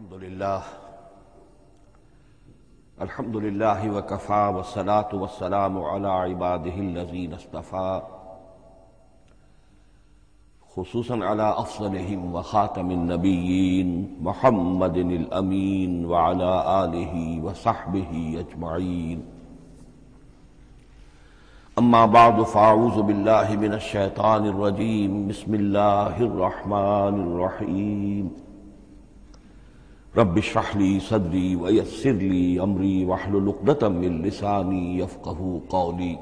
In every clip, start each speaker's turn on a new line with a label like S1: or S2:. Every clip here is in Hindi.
S1: अल्हम्दुलिल्लाह अल्हम्दुलिल्लाह वकफ़ा वसलात वसलाम अला इबादिहिल्लज़ीन इस्तफ़ा खुसूसन अला अफ़ज़लहिम व ख़ातमिन नबिय्यीन मुहम्मदिनिल अमीन व अला आलिहि व सहबिहि अजमईन अम्मा बाद फ़ाऊज़ु बिल्लाहि मिनश शैतानिर रजीम बिस्मिल्लाहिर रहमानिर रहीम रब शहली सदरी वयसरली अमरी वाहलुलुक़दतम लिसानी यफ़क़हू कौली।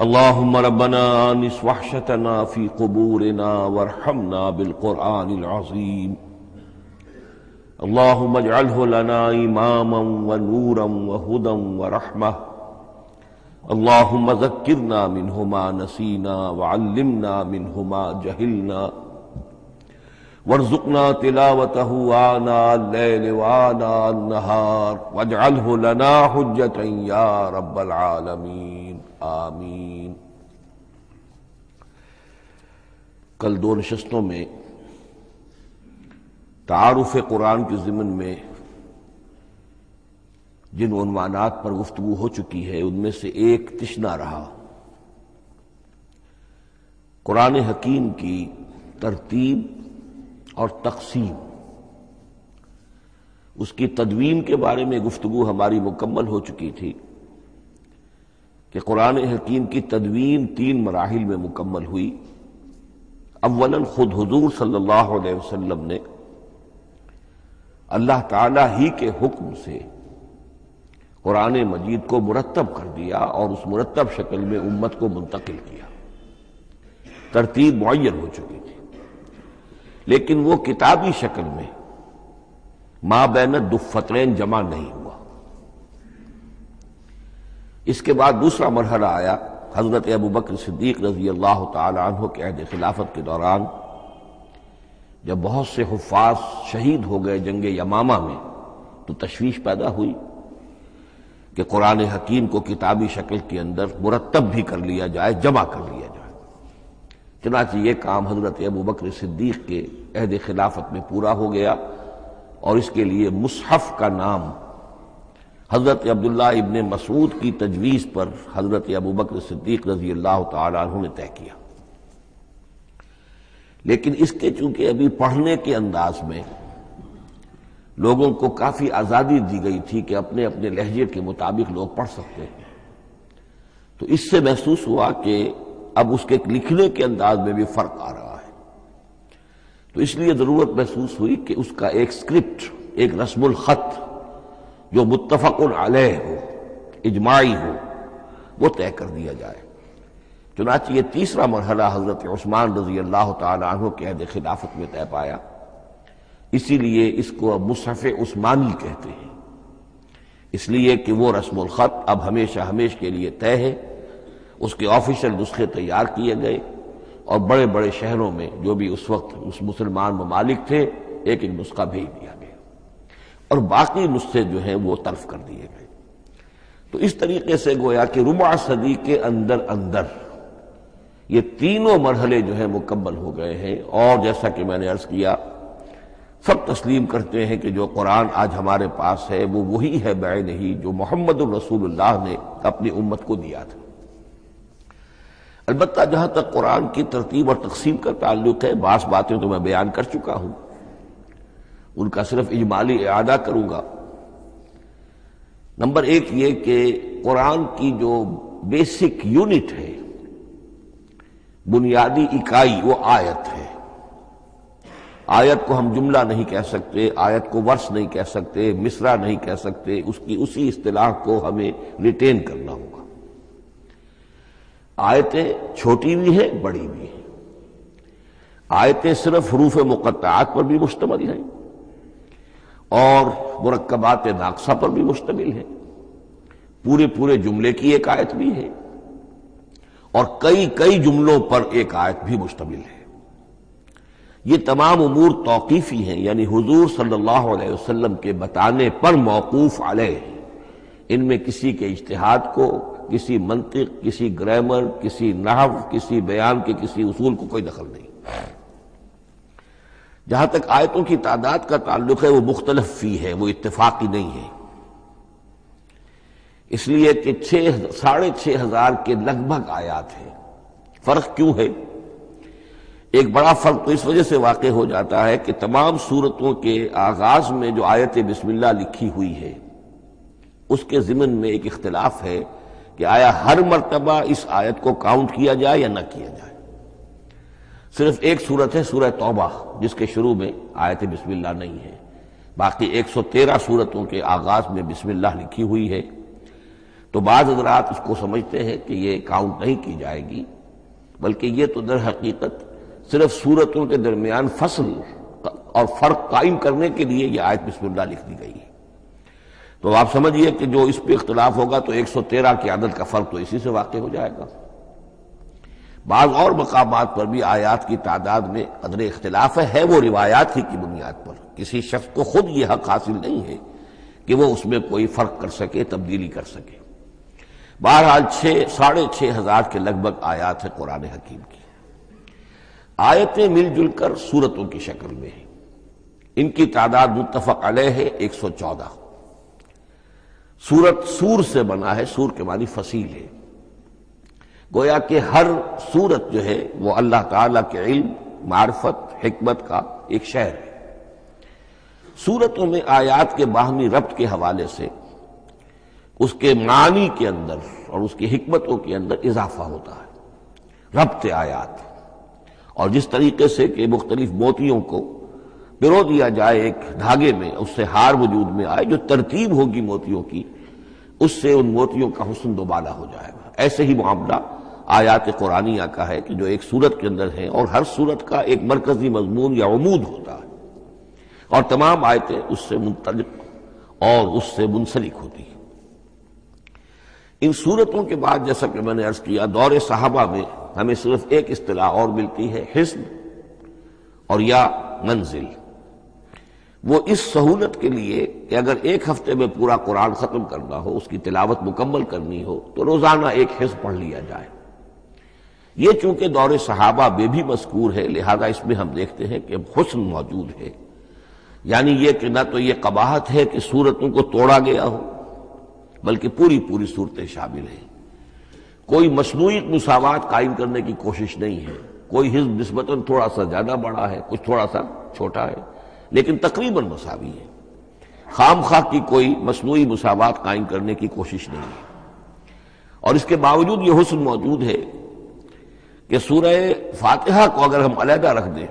S1: अल्लाहुम्म रब्बना अनिस वहशतना फ़ी क़ुबूरिना वरहमना बिलक़ुरआनिल अज़ीम। अल्लाहुम्म इजअलहु लना इमामन व नूरन व हुदन व रहमह। अल्लाहुम्म ज़क्किरना मिन्हुमा नसीना व अल्लिमना मिन्हुमा जहिलना। वर्जुकना वाना नहार वजअलहु लना हुज्जतन या रब्बल आलमीन आमीन कल दो नशस्तों में, तारुफ कुरान के ज़िमन में, जिन उनवानात पर गुफ्तगु हो चुकी है, उनमें से एक तिश्ना रहा। कुरान हकीम की तरतीब और तकसीम। उसकी तदवीन के बारे में गुफ्तु हमारी मुकम्मल हो चुकी थी कि कुरान हकीम की तदवीन तीन मराहल में मुकम्मल हुई। अव्वलन खुद हजूर वसल्लम ने अल्लाह ताला ही के हुक्म से कुरान मजीद को मुरतब कर दिया और उस मुरतब शक्ल में उम्मत को मुंतकिल किया। तरतीब मुन हो चुकी थी। लेकिन वो किताबी शक्ल में माँ बैन दुफ़तरैन जमा नहीं हुआ। इसके बाद दूसरा मरहला आया, हज़रत अबू बकर सिद्दीक रज़ी अल्लाह तु के अहद खिलाफत के दौरान, जब बहुत से हुफाज शहीद हो गए जंग यमामा में तो तशवीश पैदा हुई कि कुरान हकीम को किताबी शक्ल के अंदर मुरतब भी कर लिया जाए, जमा कर लिया चनाच ये काम हज़रत अबू बकर सिद्दीक के अहद खिलाफत में पूरा हो गया और इसके लिए मुसहफ का नाम हज़रत अब्दुल्ला इबन मसूद की तजवीज़ पर हज़रत अबू बकर सिद्दीक रज़ी अल्लाह तु ने तय किया। लेकिन इसके चूँकि अभी पढ़ने के अंदाज में लोगों को काफ़ी आज़ादी दी गई थी कि अपने अपने लहजे के मुताबिक लोग पढ़ सकते हैं तो इससे महसूस हुआ कि अब उसके लिखने के अंदाज में भी फ़र्क आ रहा है। तो इसलिए ज़रूरत महसूस हुई कि उसका एक स्क्रिप्ट एक रस्मुल खत, जो मुतफ़न अलह हो, इजमाई हो, वो तय कर दिया जाए। चुनाच ये तीसरा मरहला हज़रत उस्मान रज़ी अल्लाह तु के अहद खिलाफत में तय पाया। इसीलिए इसको अब मुसफ़ उस्मानी कहते हैं। इसलिए कि वो रस्मुल ख़त अब हमेशा हमेश के लिए तय है। उसके ऑफिशियल नुस्खे तैयार किए गए और बड़े बड़े शहरों में जो भी उस वक्त उस मुसलमान ममालिक थे एक एक नुस्खा भेज दिया गया। और बाकी नुस्खे जो हैं वो तर्फ कर दिए गए। तो इस तरीके से गोया कि रुबा सदी के अंदर अंदर ये तीनों मरहले जो है मुकम्मल हो गए हैं। और जैसा कि मैंने अर्ज़ किया, सब तस्लीम करते हैं कि जो कुरान आज हमारे पास है, वो वही है बैन ही जो मोहम्मद रसूलुल्लाह ने अपनी उम्मत को दिया था। अलबत्ता जहाँ तक कुरान की तरतीब और तकसीम का ताल्लुक है, बास बातें तो मैं बयान कर चुका हूँ। उनका सिर्फ़ इजमाली अदा करूँगा। नंबर एक ये कि कुरान की जो बेसिक यूनिट है, बुनियादी इकाई, वो आयत है। आयत को हम जुमला नहीं कह सकते, आयत को वर्ष नहीं कह सकते, मिसरा नहीं कह सकते, उसकी उसी इस्तेलाह को हमें रिटेन करना होगा। आयतें छोटी भी हैं, बड़ी भी हैं। आयतें सिर्फ़ हरूफ मुकत्तात पर भी मुश्तमिल हैं और मुरकबात नाकसा पर भी मुश्तमिल है। पूरे पूरे जुमले की एक आयत भी है और कई कई जुमलों पर एक आयत भी मुश्तमिल है। ये तमाम उमूर तौकीफ़ी हैं, यानी हुजूर सल्लल्लाहु अलैहि वसल्लम के बताने पर मौकूफ अलह इनमें किसी के इज्तिहाद को किसी मंतिक, किसी ग्रामर, किसी नहव, किसी बयान के किसी उसूल को कोई दखल नहीं। जहाँ तक आयतों की तादाद का ताल्लुक है, वो मुख्तलफ फ़ी है, वो इतफाकी नहीं है। इसलिए कि छह, साढ़े छह हज़ार के लगभग आयात है। फ़र्क क्यों है? एक बड़ा फ़र्क तो इस वजह से वाक़ हो जाता है कि तमाम सूरतों के आगाज़ में जो आयत बिस्मिल्लाह लिखी हुई है, उसके जिमन में एक इख्तलाफ है कि आया हर मरतबा इस आयत को काउंट किया जाए या न किया जाए। सिर्फ़ एक सूरत है, सूरह तौबा, जिसके शुरू में आयत बिस्मिल्लाह नहीं है। बाकी 113 सूरतों के आगाज़ में बिस्मिल्लाह लिखी हुई है। तो बाद हजरात उसको समझते हैं कि ये काउंट नहीं की जाएगी, बल्कि ये तो दर हकीकत सिर्फ़ सूरतों के दरमियान फ़सल और फ़र्क कायम करने के लिए यह आयत बिस्मिल्लाह लिख दी गई है। तो आप समझिए कि जो इस पर इख्तलाफ होगा तो 113 की आदत का फ़र्क तो इसी से वाक़ हो जाएगा। बाज और मकाम पर भी आयात की तादाद में कदर इख्तलाफ है, वो रिवायात ही की बुनियाद पर। किसी शख्स को खुद यह हक हासिल नहीं है कि वो उसमें कोई फ़र्क कर सके तब्दीली कर सके। बहरहाल छह साढ़े छह हज़ार के लगभग आयात है कुरान हकीम की। आयतें मिलजुल कर सूरतों की शक्ल में है। इनकी तादाद मुतफक अलह है एक सौ चौदह। सूरत सूर से बना है, सूर के मानी फसील। है गोया कि हर सूरत जो है, वो अल्लाह ताला के इल्म, मार्फत, हिकमत का एक शहर है। सूरतों में आयात के बाहमी रब्त के हवाले से उसके मानी के अंदर और उसकी हिकमतों के अंदर इजाफा होता है। रब्त आयात। और जिस तरीके से कि मुख्तलिफ़ मोतियों को पिरो दिया जाए एक धागे में, उससे हार वजूद में आए, जो तरतीब होगी मोतियों की उससे उन मोतियों का हुसन दोबारा हो जाएगा। ऐसे ही मामला आयात कुरानिया का है कि जो एक सूरत के अंदर है और हर सूरत का एक मरकजी मजमून या उमूद होता है। और तमाम आयतें उससे मुंतलिक और उससे मुंसलिक होती है। इन सूरतों के बाद जैसा कि मैंने अर्ज़ किया, दौरे साहबा में हमें सिर्फ़ एक अतलाह और मिलती है, हिस्न और या मंजिल। वो इस सहूलत के लिए कि अगर एक हफ़्ते में पूरा कुरान खत्म करना हो, उसकी तिलावत मुकम्मल करनी हो तो रोज़ाना एक हिस्स पढ़ लिया जाए। ये चूँकि दौरे सहाबा में भी मस्कूर है, लिहाजा इसमें हम देखते हैं कि हुसन मौजूद है। यानी यह कि ना तो यह कबाहत है कि सूरतों को तोड़ा गया हो, बल्कि पूरी पूरी सूरतें शामिल हैं। कोई मसनू मसावत कायम करने की कोशिश नहीं है। कोई हिजब नस्बतन थोड़ा सा ज़्यादा बड़ा है, कुछ थोड़ा सा छोटा है। लेकिन तकरीबन मसावी है। खाम खा की कोई मसनू मसावत कायम करने की कोशिश नहीं है। और इसके बावजूद यह हुसन मौजूद है कि सूरह फातिहा को अगर हम अलहदा रख दें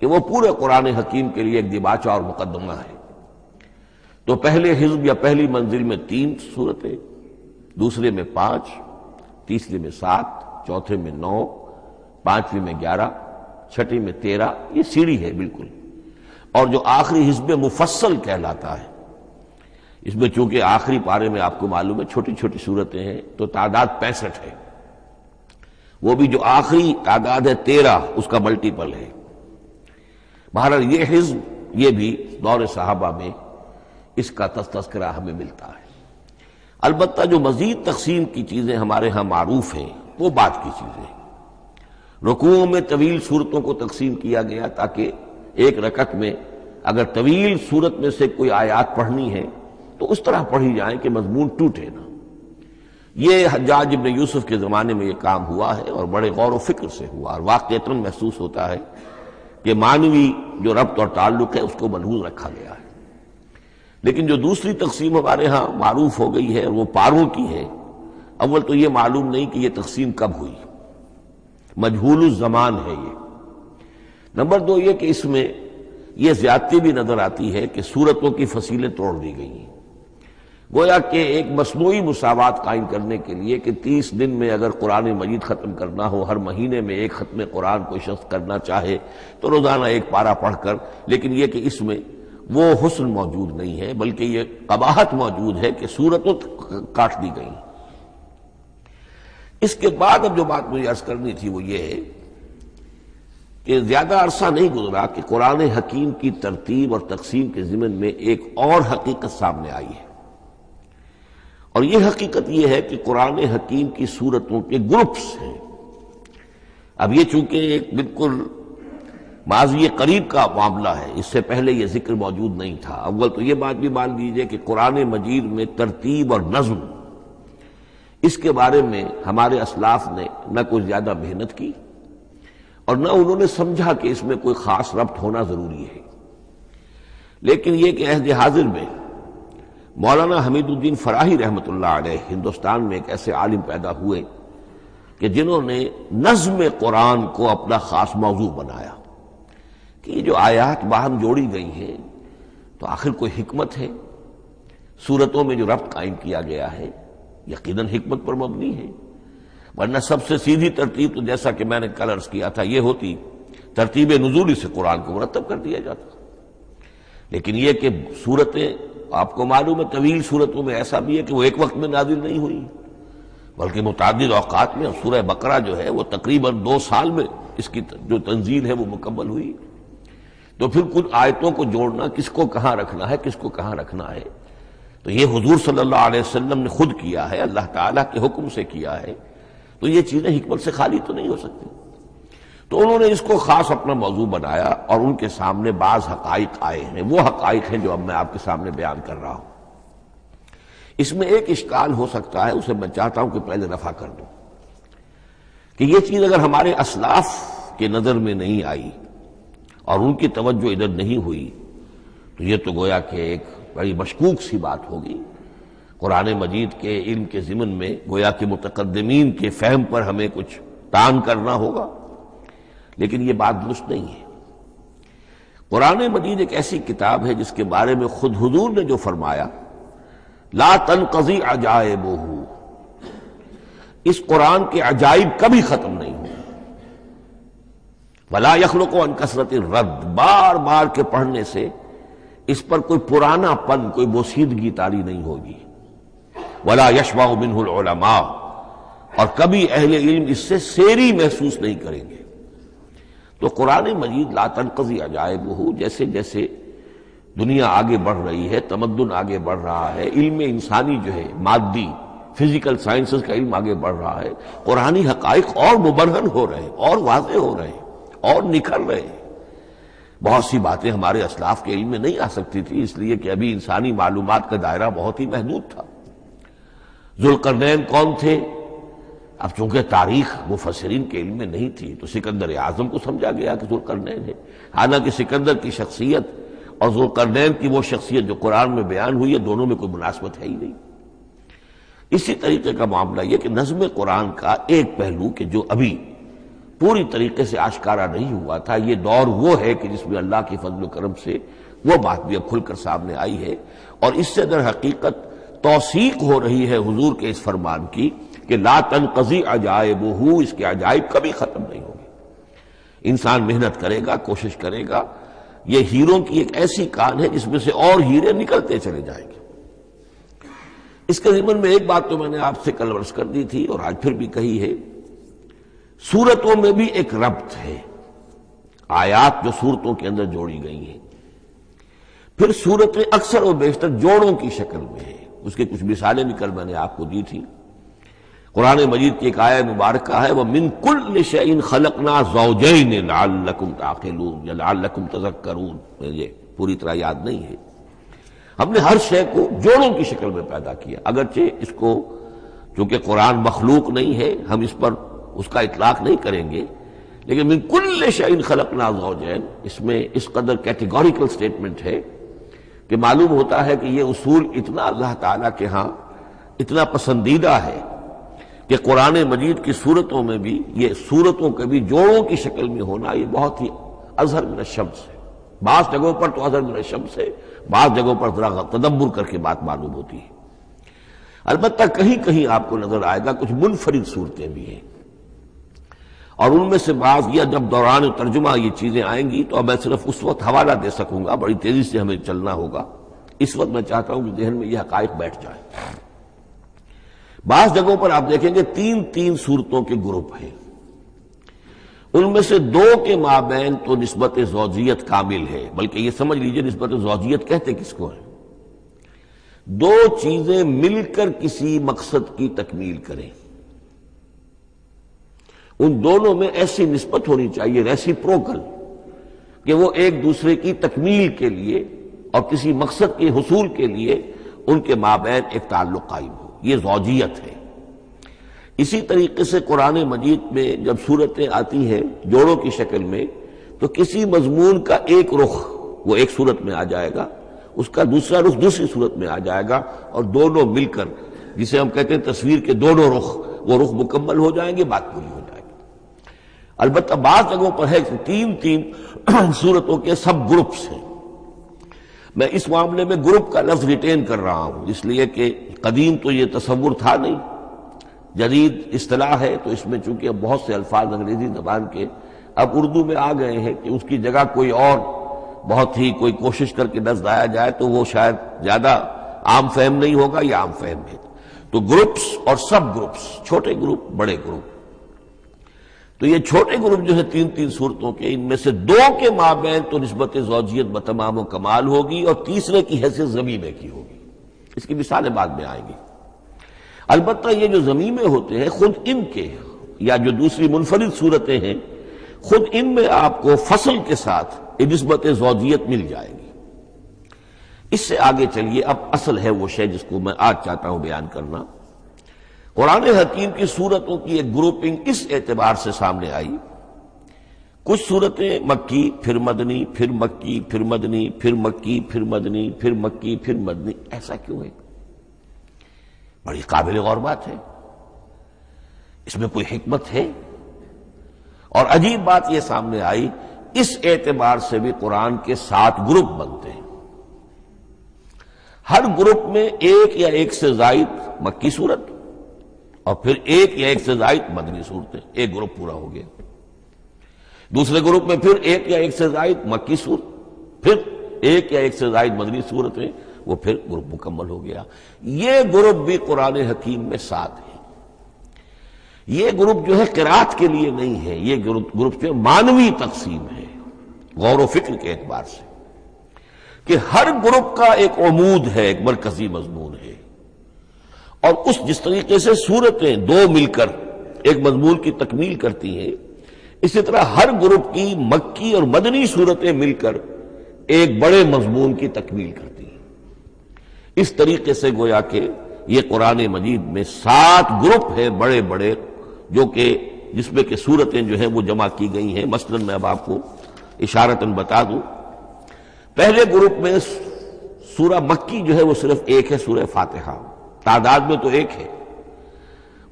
S1: कि वह पूरे कुरान हकीम के लिए एक दिबाचा और मुकदमा है तो पहले हिजब या पहली मंजिल में तीन सूरतें, दूसरे में पाँच, तीसरे में सात, चौथे में नौ, पांचवी में ग्यारह, छठी में तेरह, ये सीढ़ी है बिल्कुल। और जो आखिरी हिजब मुफसल कहलाता है। इसमें चूँकि आखिरी पारे में आपको मालूम है छोटी छोटी सूरतें हैं तो तादाद पैंसठ है। वो भी जो आखिरी तादाद है तेरह, उसका मल्टीपल है। बहरहाल ये हिज्ब ये भी दौर साहबा में इसका तस तस्करा हमें मिलता है। अलबत् जो मजीद तकसीम की चीज़ें हमारे यहाँ मारूफ हैं, वो बात की चीज़ें रुकुओं में तवील सूरतों को तकसीम किया गया ताकि एक रकत में अगर तवील सूरत में से कोई आयात पढ़नी है तो उस तरह पढ़ी जाए कि मजमून टूटे ना। ये हजाज इबन यूसुफ के जमाने में ये काम हुआ है और बड़े गौर फ़िक्र से हुआ, और वाकता महसूस होता है कि मानवी जो रब्त और ताल्लुक है, उसको मलहूज रखा गया है। लेकिन जो दूसरी तकसीम हमारे यहाँ मारूफ हो गई है वो पारों की है, अव्वल तो ये मालूम नहीं कि यह तकसीम कब हुई। मजहूल जमान है ये। नंबर दो ये कि इसमें यह ज्यादती भी नज़र आती है कि सूरतों की फसीलें तोड़ दी गई हैं। गोया कि एक मसनू मसावत कायम करने के लिए कि तीस दिन में अगर कुरान मजीद ख़त्म करना हो, हर महीने में एक ख़त्म कुरान कोई शख्स करना चाहे तो रोज़ाना एक पारा पढ़कर, लेकिन यह कि इसमें वो हुसन मौजूद नहीं है, बल्कि ये कबाहत मौजूद है कि सूरतों काट दी गई इसके बाद अब जो बात मुझे अर्ज़ करनी थी वो ये है कि ज़्यादा अरसा नहीं गुजरा कि कुरान हकीम की तरतीब और तकसीम के जिमन में एक और हकीकत सामने आई है। और यह हकीकत यह है कि कुरान हकीम की सूरतों के ग्रुप्स हैं। अब ये चूँकि एक बिल्कुल माजी करीब का मामला है, इससे पहले यह ज़िक्र मौजूद नहीं था। अव्वल तो यह बात भी मान लीजिए कि कुरान मजीद में तरतीब और नज्म, इसके बारे में हमारे असलाफ ने न कोई ज़्यादा मेहनत की और न उन्होंने समझा कि इसमें कोई खास रब्त होना ज़रूरी है। लेकिन यह कि अहद हाजिर में मौलाना हमीदुद्दीन फराही रहमत हिंदुस्तान में एक ऐसे आलिम पैदा हुए कि जिन्होंने नज्म कुरान को अपना खास मौजू बनाया कि ये जो आयात बाहम जोड़ी गई हैं तो आखिर कोई हिकमत है? सूरतों में जो रब्त कायम किया गया है, यकीनन हिकमत पर मबनी है। वरना सबसे सीधी तरतीब तो जैसा कि मैंने कल अर्ज़ किया था यह होती, तरतीब नजूली से कुरान को मुरतब कर दिया जाता। लेकिन यह कि सूरतें, आपको मालूम है, तवील सूरतों में ऐसा भी है कि वो एक वक्त में नाजिल नहीं हुई। बल्कि मुतद अवकात में, सूरह बकरा जो है, वो तकरीबन दो साल में इसकी जो तंजील है वो मुकम्मल हुई। तो फिर कुछ आयतों को जोड़ना, किसको कहाँ रखना है, किसको कहाँ रखना है। तो ये हजूर सल्लल्लाहु अलैहि वसल्लम ने खुद किया है, अल्लाह ताला के हुक्म से किया है। तो ये चीज़ें हिकमत से खाली तो नहीं हो सकती। तो उन्होंने इसको खास अपना मौजू बनाया और उनके सामने बाज हकाइक आए हैं। वो हकाइक हैं जो अब मैं आपके सामने बयान कर रहा हूँ। इसमें एक इश्काल हो सकता है, उसे मैं चाहता हूँ कि पहले रफा कर दूँ। कि यह चीज़ अगर हमारे असलाफ के नज़र में नहीं आई और उनकी तवज्जो इधर नहीं हुई तो ये तो गोया कि एक बड़ी मशकूक सी बात होगी। कुरान मजीद के इल्म के जिमन में गोया के मुतकदमीन के फहम पर हमें कुछ तान करना होगा। लेकिन यह बात दुरुस्त नहीं है। कुरान मजीद एक ऐसी किताब है जिसके बारे में खुद हजूर ने जो फरमाया, ला तनकजी अजायब इस कुरान के अजाइब कभी खत्म नहीं हुए वला यखलो को अनकसरत रद्द। बार बार के पढ़ने से इस पर कोई पुराना पन कोई बोसीदगी तारी नहीं होगी। वला यशवा बिनहुलमा और कभी अहल इल्म इससे सेरी महसूस नहीं करेंगे। तो कुरान मजीद लातनकजी अजायब हो जैसे जैसे दुनिया आगे बढ़ रही है, तमद्दुन आगे बढ़ रहा है, इल्म इंसानी जो है, मादी, फ़िज़िकल साइंसेस का इल्म आगे बढ़ रहा है, कुरानी हकाइक और मुबरहन हो रहे हैं, और वाजे हो रहे हैं, और निखर रहे हैं। बहुत सी बातें हमारे असलाफ के इल्म में नहीं आ सकती थी, इसलिए कि अभी इंसानी मालूम का दायरा बहुत ही महदूद था। जुलकरनैन कौन थे? अब चूँकि तारीख मुफसरीन के इल्म में नहीं थी तो सिकंदर आज़म को समझा गया कि जुलकरनैन है। हालाँकि सिकंदर की शख्सियत और जुलकरनैन की वो शख्सियत जो कुरान में बयान हुई है, दोनों में कोई मुनासबत है ही नहीं। इसी तरीके का मामला यह कि नज्म कुरान का एक पहलू कि जो अभी पूरी तरीके से आशकारा नहीं हुआ था, ये दौर वो है कि जिसमें अल्लाह की फजल करम से वो बात भी अब खुलकर सामने आई है। और इससे अगर हकीकत तोसीक हो रही है हुजूर के इस फरमान की कि ला तनकजी अजायब हूँ, इसके अजायब कभी खत्म नहीं होगी। इंसान मेहनत करेगा, कोशिश करेगा। ये हीरों की एक ऐसी कान है जिसमें से और हीरे निकलते चले जाएँगे। इसके जिमन में एक बात तो मैंने आपसे कल वर्ष कर दी थी और आज फिर भी कही है। सूरतों में भी एक रब्त है। आयात जो सूरतों के अंदर जोड़ी गई है। फिर सूरतें अक्सर और बेशतर जोड़ों की शक्ल में है। उसके कुछ मिसालें भी कल मैंने आपको दी थी। कुरान मजीद की एक आय मुबारक का है, वह मिन कुल शैन खलकना जौजैन लालकुम ताखिलून या लालकुम तजक्करून। मुझे पूरी तरह याद नहीं है। हमने हर शय को जोड़ों की शक्ल में पैदा किया। अगरचे इसको, चूँकि कुरान मखलूक नहीं है, हम इस पर उसका इतलाक नहीं करेंगे, लेकिन बिल्कुल शाइन खलक नाजौजैन इसमें इस कदर कैटेगोरिकल स्टेटमेंट है कि मालूम होता है कि यह उसूल इतना अल्लाह ताला के यहाँ इतना पसंदीदा है कि कुरान मजीद की सूरतों में भी, ये सूरतों के भी जोड़ों की शक्ल में होना ये बहुत ही अजहर मिन शब्द है। बास जगहों पर तो अजहर मिन शब्द है, बास जगहों पर जरा तदब्बर करके बात मालूम होती है। अलबत्ता कहीं कहीं आपको नज़र आएगा, कुछ मुनफरिद सूरतें भी हैं। और उनमें से बात या जब दौरान तर्जुमा ये चीज़ें आएँगी तो अब मैं सिर्फ़ उस वक्त हवाला दे सकूँगा, बड़ी तेज़ी से हमें चलना होगा। इस वक्त मैं चाहता हूँ कि जहन में यह हकायक बैठ जाए। बास जगहों पर आप देखेंगे तीन तीन सूरतों के ग्रुप हैं। उनमें से दो के माबैन तो नस्बत जौजियत कामिल है, बल्कि ये समझ लीजिए नस्बत जौजियत कहते किसको है? दो चीज़ें मिलकर किसी मकसद की तकमील करें। उन दोनों में ऐसी निस्बत होनी चाहिए, ऐसी प्रोकल, कि वो एक दूसरे की तकमील के लिए और किसी मकसद के हसूल के लिए उनके माबैन एक ताल्लुक कायम हो। ये जौजियत है। इसी तरीके से कुरान मजीद में जब सूरतें आती हैं, जोड़ों की शक्ल में तो किसी मजमून का एक रुख, वो एक सूरत में आ जाएगा, उसका दूसरा रुख दूसरी सूरत में आ जाएगा, और दोनों मिलकर, जिसे हम कहते हैं तस्वीर के दोनों रुख, वो रुख मुकम्मल हो जाएँगे, बात पूरी हो अलबत्त बात जगहों पर है तीन तीन सूरतों के सब ग्रुप्स हैं। मैं इस मामले में ग्रुप का लफ्ज रिटेन कर रहा हूँ, इसलिए कि कदीम तो ये तस्वुर था नहीं। जदीद असलाह है तो इसमें चूँकि अब बहुत से अल्फाज अंग्रेज़ी जबान के अब उर्दू में आ गए हैं कि उसकी जगह कोई और बहुत ही कोई कोशिश करके दस लाया जाए तो वो शायद ज़्यादा आम फहम नहीं होगा या आम फहम है। तो ग्रुप्स और सब ग्रुप्स छोटे ग्रुप बड़े ग्रुप तो ये छोटे ग्रुप जो है तीन तीन सूरतों के, इनमें से दो के माबेन तो नस्बत जौजियत बतमाम कमाल होगी और तीसरे की हैसियत जमीमे की होगी। इसकी मिसालें बाद में आएँगी। अलबत् ये जो जमीमें होते हैं, खुद इनके या जो दूसरी मुनफरद सूरतें हैं, खुद इनमें आपको फ़सल के साथ नस्बत जौजियत मिल जाएगी। इससे आगे चलिए, अब असल है वो शय जिसको मैं आज चाहता हूँ बयान करना। कुरान हकीम की सूरतों की एक ग्रुपिंग इस एतबार से सामने आई। कुछ सूरतें मक्की, फिर मदनी, फिर मक्की, फिर मदनी, फिर मक्की, फिर मदनी, फिर मक्की, फिर मदनी। ऐसा क्यों है? बड़ी काबिल गौर बात है। इसमें कोई हिकमत है? और अजीब बात यह सामने आई, इस एतबार से भी कुरान के सात ग्रुप बनते हैं। हर ग्रुप में एक या एक से जायद मक्की सूरत। और फिर एक या एक से जायद मदनी सूरतें, एक ग्रुप पूरा हो गया। दूसरे ग्रुप में फिर एक या एक से जायद मक्की सूरत फिर एक या एक से जायद मदनी सूरतें, वो फिर ग्रुप मुकम्मल हो गया। ये ग्रुप भी कुरान हकीम में सात है। ये ग्रुप जो है किरात के लिए नहीं है, ये ग्रुप जो मानवी तकसीम है, गौर फ़िक्र के एतबार से। कि हर ग्रुप का एक अमूद है, एक मरकजी मजमून है। और उस जिस तरीके से सूरतें दो मिलकर एक मजमून की तकमील करती हैं, इसी तरह हर ग्रुप की मक्की और मदनी सूरतें मिलकर एक बड़े मजमून की तकमील करती हैं। इस तरीके से गोया के ये कुरान मजीद में सात ग्रुप है बड़े बड़े जो कि जिसमें के सूरतें जो है वो जमा की गई हैं। मसलन मैं अब आपको इशारतन बता दूँ। पहले ग्रुप में सूरा मक्की जो है वो सिर्फ़ एक है सूर्य फातिहा। तादाद में तो एक है।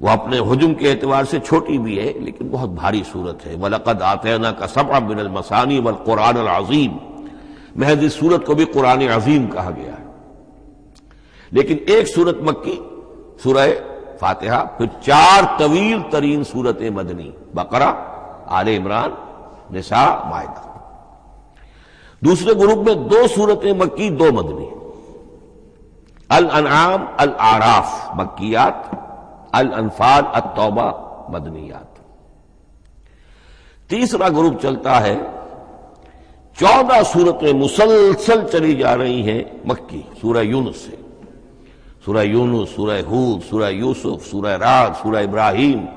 S1: वह अपने हजम के एतबार से छोटी भी है, लेकिन बहुत भारी सूरत है। वलकद आतना का सब बिन मसानी वल कुरान अजीम। महज इस सूरत को भी कुरान अजीम कहा गया है। लेकिन एक सूरत मक्की, सूरह फातिहा, फिर चार तवील तरीन सूरत मदनी, बकरा, आल इमरान, निसा, मायदा। दूसरे ग्रुप में दो सूरतें मक्की, दो मदनी। अल अनाम अल आराफ मक्कियात अल अनफाल अतौबा मदनियात तीसरा ग्रुप चलता है, चौदह सूरतें मुसलसल चली जा रही हैं मक्की, सूरह यूनुस से। सूरह यूनुस, सूरह हूद, सूरह यूसुफ, सूरह राग सूरह इब्राहिम।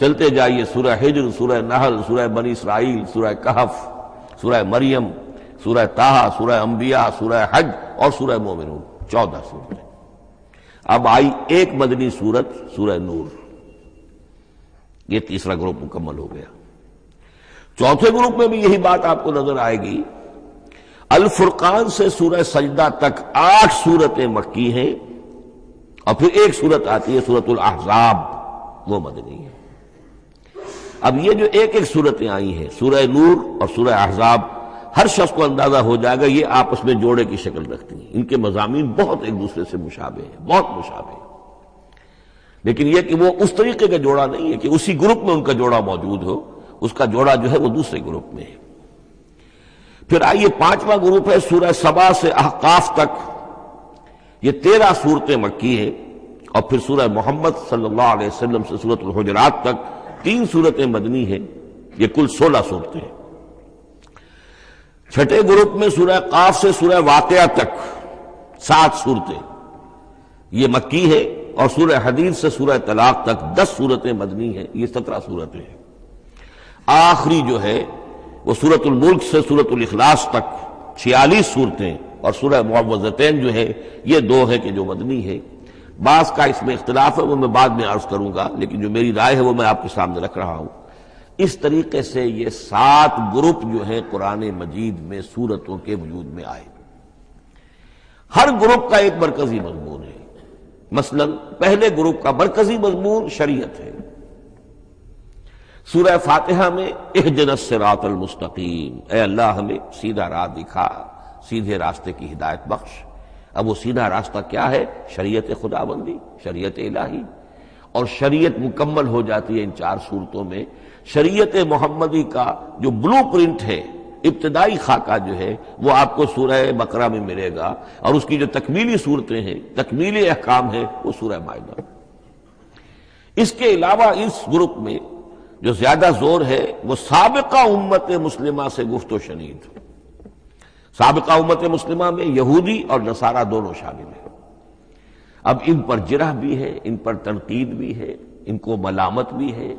S1: चलते जाइए, सूरह हिजर, सूरह नहल, सूरह बनी इसराइल, सूरह कहफ, सूरह मरियम, सूरह ताहा, सूरह अंबिया, सूरह हज और सूरह मोमिन चौदह सूरत अब आई एक मदनी सूरत, सूरह नूर। ये तीसरा ग्रुप मुकम्मल हो गया। चौथे ग्रुप में भी यही बात आपको नज़र आएगी। अल फुरकान से सूरह सजदा तक आठ सूरतें मक्की हैं, और फिर एक सूरत आती है, सूरतुल अहजाब। वो मदनी है। अब ये जो एक एक सूरतें आई हैं, सूरह नूर और सूरह अहजाब हर शख्स को अंदाज़ा हो जाएगा, ये आपस में जोड़े की शक्ल रखती हैं। इनके मजामी बहुत एक दूसरे से मुशाबे हैं, बहुत मुशाबे हैं। लेकिन यह कि वो उस तरीके का जोड़ा नहीं है कि उसी ग्रुप में उनका जोड़ा मौजूद हो, उसका जोड़ा जो है वो दूसरे ग्रुप में है। फिर आइए, पांचवा ग्रुप है सूरह सबा से अहकाफ तक। ये तेरह सूरतें मक्की हैं, और फिर सूरह मोहम्मद सल्लल्लाहु अलैहि वसल्लम से सूरत हजरात तक तीन सूरतें मदनी हैं। ये कुल सोलह सूरतें हैं। छठे ग्रुप में सूरह काफ से सूरह वाकया तक, सात सूरतें। ये मक्की है और सूरह हदीर से सूरह तलाक तक दस सूरतें मदनी हैं, ये सत्रह सूरतें हैं। आखिरी जो है, वो सूरतुल मुल्क से सूरतुल इखलास तक छियालीस सूरतें और सूरह मुआवजतैन जो है, ये दो है कि जो मदनी है। बास का इसमें इख्तलाफ है, वो मैं बाद में अर्ज़ करूँगा, लेकिन जो मेरी राय है, वो मैं आपके सामने रख रहा हूँ। इस तरीके से ये सात ग्रुप जो है कुरान मजीद में, सूरतों के वजूद में आए। हर ग्रुप का एक मरकजी मजमून है। मसलन, पहले ग्रुप का मरकजी मजमून शरीयत है। सूरह फातिहा में एहजन सिरातल मुस्तकीम ए अल्लाह हमें सीधा राह दिखा, सीधे रास्ते की हिदायत बख्श। अब वो सीधा रास्ता क्या है? शरीयत खुदाबंदी, शरीयत इलाही। और शरीयत मुकम्मल हो जाती है इन चार सूरतों में शरीयत मोहम्मदी का जो ब्लू प्रिंट है, इब्तदाई खाका जो है, वो आपको सूरह बकरा में मिलेगा और उसकी जो तकमीली सूरतें हैं, तकमीली अहकाम है, वो सूरह मायदा। इसके अलावा इस ग्रुप में जो ज़्यादा ज़ोर है, वो सबका उम्मत मुस्लिमा से गुफ्तो शनीद। सबका उम्मत मुस्लिमा में यहूदी और नसारा दोनों शामिल है। अब इन पर जिरह भी है, इन पर तनकीद भी है, इनको मलामत भी है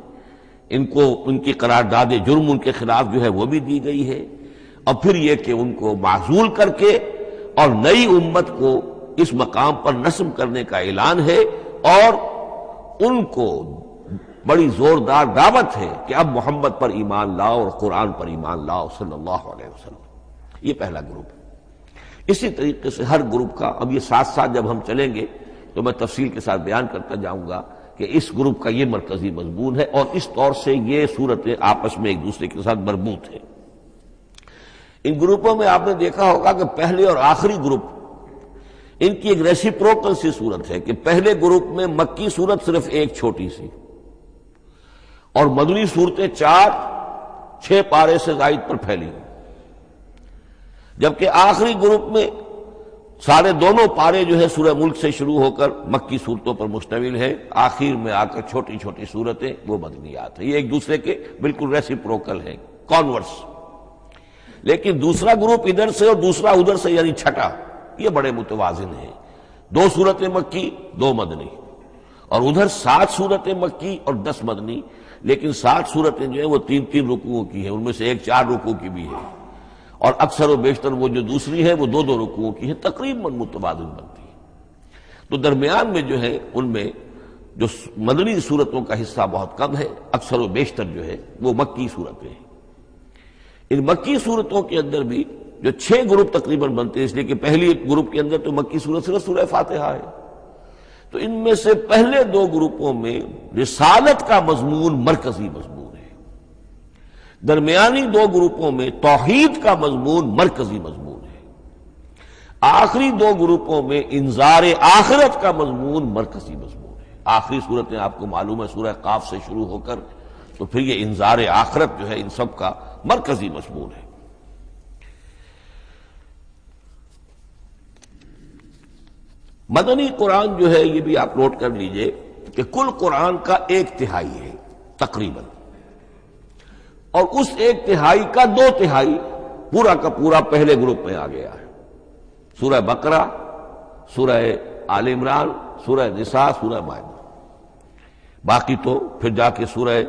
S1: इनको, उनकी करारदाद जुर्म उनके खिलाफ जो है वो भी दी गई है। और फिर यह कि उनको माजूल करके और नई उम्मत को इस मकाम पर नस्म करने का ऐलान है और उनको बड़ी जोरदार दावत है कि अब मोहम्मद पर ईमान लाओ और कुरान पर ईमान लाओ सल्लल्लाहु अलैहि वसल्लम। ये पहला ग्रुप है। इसी तरीके से हर ग्रुप का अब ये साथ साथ जब हम चलेंगे तो मैं तफसील के साथ बयान करता जाऊँगा कि इस ग्रुप का ये मरकजी मजमून है और इस तौर से ये सूरतें आपस में एक दूसरे के साथ मरबूत है। इन ग्रुपों में आपने देखा होगा कि पहले और आखिरी ग्रुप, इनकी एक रेसिप्रोकल सी सूरत है कि पहले ग्रुप में मक्की सूरत सिर्फ़ एक छोटी सी और मदनी सूरतें चार, छह पारे से जायद पर फैली। जबकि आखिरी ग्रुप में सारे दोनों पारे जो है सूर्य मुल्क से शुरू होकर मक्की सूरतों पर मुश्तमिल है। आखिर में आकर छोटी छोटी सूरतें, वो मदनियात है। ये एक दूसरे के बिल्कुल रेसिप्रोकल है। कॉन्वर्स लेकिन दूसरा ग्रुप इधर से और दूसरा उधर से, यानी छठा, ये बड़े मुतवाजिन है। दो सूरतें मक्की, दो मदनी। और उधर सात सूरतें मक्की और दस मदनी। लेकिन सात सूरतें जो है, वो तीन तीन रुकुओं की है। उनमें से एक चार रुकू की भी है। और अक्सर व बेशतर वो जो दूसरी है, वो दो दो रुकुओं की है। तकरीबन मुतबादल बनती है। तो दरमियान में जो है, उनमें जो मदनी सूरतों का हिस्सा बहुत कम है, अक्सर व बेशतर जो है, वो मक्की सूरतें हैं। इन मक्की सूरतों के अंदर भी जो छह ग्रुप तकरीबन बनते हैं, इसलिए कि पहली ग्रुप के अंदर तो मक्की सूरत सिर्फ़ सूरह फातिहा है। तो इनमें से पहले दो ग्रुपों में रिसालत का मजमून मरकजी मजमून दरमियानी दो ग्रुपों में तोहीद का मजमून, मरकजी मजमून है। आखिरी दो ग्रुपों में इंजार आखिरत का मजमून, मरकजी मजमून है। आखिरी सूरतें आपको मालूम है, सूरह काफ से शुरू होकर तो फिर ये इंजार आखिरत जो है, इन सब का मरकजी मजमून है। मदनी कुरान जो है, ये भी आप नोट कर लीजिए कि कुल कुरान का एक तिहाई है, तकरीबन। और उस एक तिहाई का दो तिहाई पूरा का पूरा पहले ग्रुप में आ गया है। सूरह बकरा, सूरह आल इमरान, सूरह निसा, सूरह मायदा। बाकी तो फिर जाके सूरह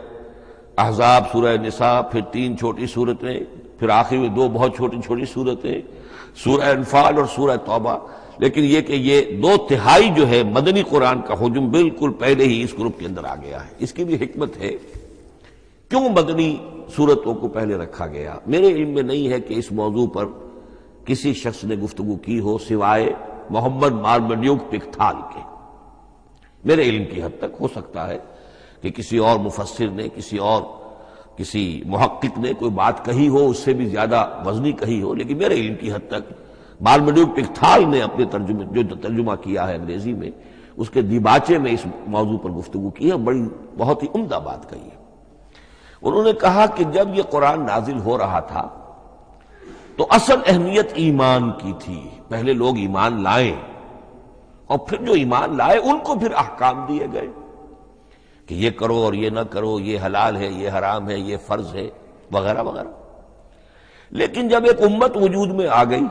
S1: अहजाब, सूरह निसा, फिर तीन छोटी सूरतें, फिर आखिर में दो बहुत छोटी छोटी सूरतें, सूरह अनफाल और सूरह तौबा। लेकिन यह कि ये दो तिहाई जो है, मदनी कुरान का हजम बिल्कुल पहले ही इस ग्रुप के अंदर आ गया है। इसकी भी हिकमत है क्यों मदनी सूरतों को पहले रखा गया? मेरे इल्म में नहीं है कि इस मौजू पर किसी शख्स ने गुफ्तगु की हो, सिवाय मोहम्मद मारमड्यूक पिकथाल के। मेरे इल्म की हद तक हो सकता है कि किसी और मुफसर ने, किसी और, किसी महक्क ने कोई बात कही हो, उससे भी ज़्यादा वजनी कही हो, लेकिन मेरे इल्म की हद तक मालमड्यूक पिकथाल ने अपने तर्जुमे, जो तर्जुमा किया है अंग्रेज़ी में, उसके दिबाचे में इस मौजू पर गुफ्तु की है बड़ी, बहुत ही उमदा बात कही है। उन्होंने कहा कि जब यह कुरान नाजिल हो रहा था तो असल अहमियत ईमान की थी। पहले लोग ईमान लाए, और फिर जो ईमान लाए, उनको फिर अहकाम दिए गए कि ये करो और ये ना करो, ये हलाल है, ये हराम है, ये फ़र्ज़ है, वगैरह वगैरह। लेकिन जब एक उम्मत वजूद में आ गई,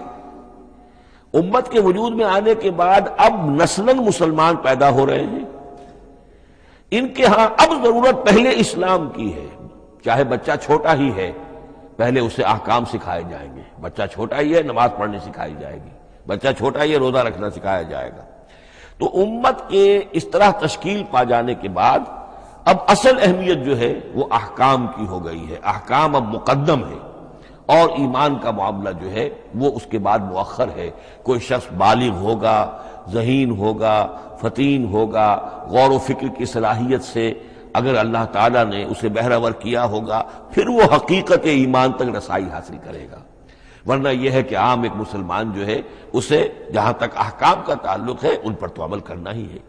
S1: उम्मत के वजूद में आने के बाद अब नस्लन मुसलमान पैदा हो रहे हैं। इनके यहाँ अब ज़रूरत पहले इस्लाम की है। चाहे बच्चा छोटा ही है, पहले उसे ahkam सिखाए जाएँगे। बच्चा छोटा ही है, नमाज़ पढ़नी सिखाई जाएगी। बच्चा छोटा ही है, रोजा रखना सिखाया जाएगा। तो उम्मत के इस तरह तश्कील पा जाने के बाद, अब असल अहमियत जो है, वो अहकाम की हो गई है। अहकाम अब मुकदम है। और ईमान का मामला जो है, वो उसके बाद मुअखर है। कोई शख्स बालिग होगा, जहीन होगा, फतीन होगा, गौर व फ़िक्र की सलाहियत से अगर अल्लाह ताला ने उसे बहरावर किया होगा, फिर वो हकीकत ईमान तक रसाई हासिल करेगा। वरना यह है कि आम एक मुसलमान जो है, उसे जहाँ तक अहकाम का ताल्लुक है, उन पर तो अमल करना ही है।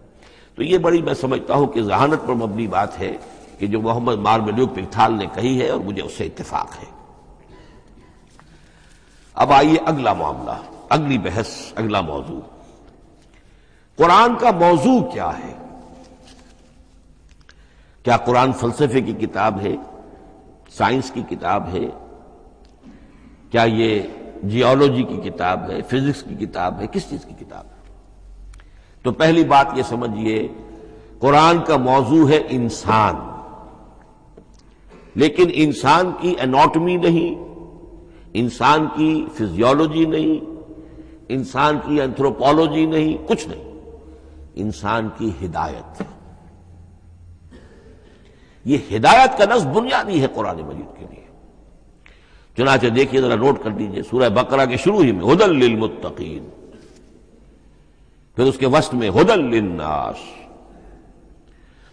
S1: तो ये बड़ी मैं समझता हूँ कि जहानत पर मबनी बात है कि जो मोहम्मद मार मलूक पिरथाल ने कही है और मुझे उससे इतफाक है। अब आइए अगला मामला, अगली बहस, अगला मौजू। कुरान का मौजू क्या है? क्या कुरान फलसफे की किताब है? साइंस की किताब है? क्या ये जियोलॉजी की किताब है? फिजिक्स की किताब है? किस चीज़ की किताब है? तो पहली बात यह समझिए, कुरान का मौजू है इंसान। लेकिन इंसान की एनाटॉमी नहीं, इंसान की फिजियोलॉजी नहीं, इंसान की एंथ्रोपोलॉजी नहीं, कुछ नहीं। इंसान की हिदायत। ये हिदायत का नस बुनियादी है कुरान मजीद के लिए। चुनाचे देखिए, जरा नोट कर दीजिए सूरह बकरा के शुरू ही में, हुदल मुत्तकीन फिर उसके वस्त में, हुदल नास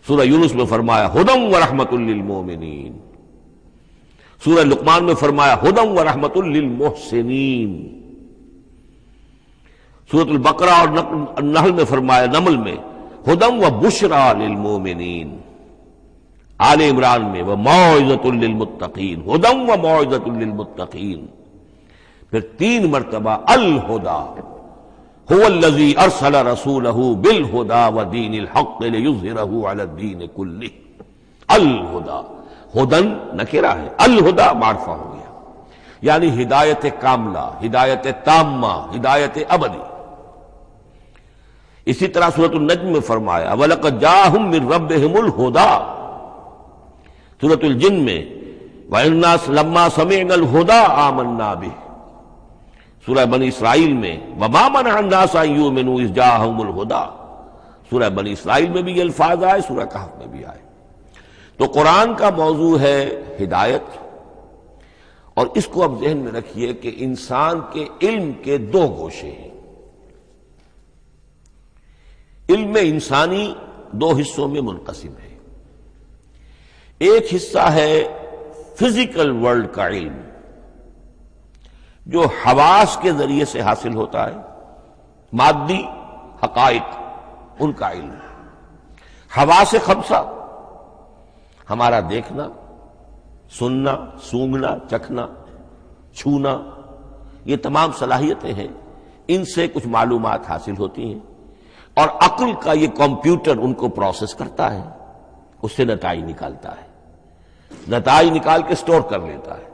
S1: सूरह यूनुस में फरमाया, हुदम व रहमतुल्लिलमोमिन सूरह लुकमान में फरमाया, हुदम व रहमतुल्लिलमोहसिनीन सूरत बकरा और नहल में फरमाया, नमल में, हुदम व बुशरा लिलमोमिन आल इमरान में, वह मौजतुल्मुत्तकीन हुदम व मौजतुल्मुत्तकीन फिर तीन मरतबा अल हुदा अरसल रसूल बिल हुदा व दीन दीन कुल्ली। अल हुदा हुदन नकेरा है अल हुदा मारफा हो गया। यानी हिदायत कामला हिदायत तामा हिदायत अबदी। इसी तरह सूरत नज्म में फरमाया वलक जाहम रब हुदा सूरतुल जिन में वन्ना लम्मा समेगल हुदा आमन्ना भी सूरह बनी इसराइल में वबा मन अंदासा मेनू इस जाहमुल हुदा। सूरह बनी इसराइल में भी ये अल्फाज आए, सूरह कहफ में भी आए। तो कुरान का मौजू है हिदायत। और इसको अब जहन में रखिए कि इंसान के इल्म के दो गोशे हैं। इल्म इंसानी दो हिस्सों में मुनकसिम है। एक हिस्सा है फ़िज़िकल वर्ल्ड का इल्म, जो हवास के ज़रिए से हासिल होता है। मादी हकाइक उनका इल्म। हवा से खबसा हमारा देखना, सुनना, सूंघना, चखना, छूना, ये तमाम सलाहियतें हैं। इनसे कुछ मालूम हासिल होती हैं और अक्ल का ये कंप्यूटर उनको प्रोसेस करता है, उससे नताई निकालता है। नताई निकाल के स्टोर कर लेता है।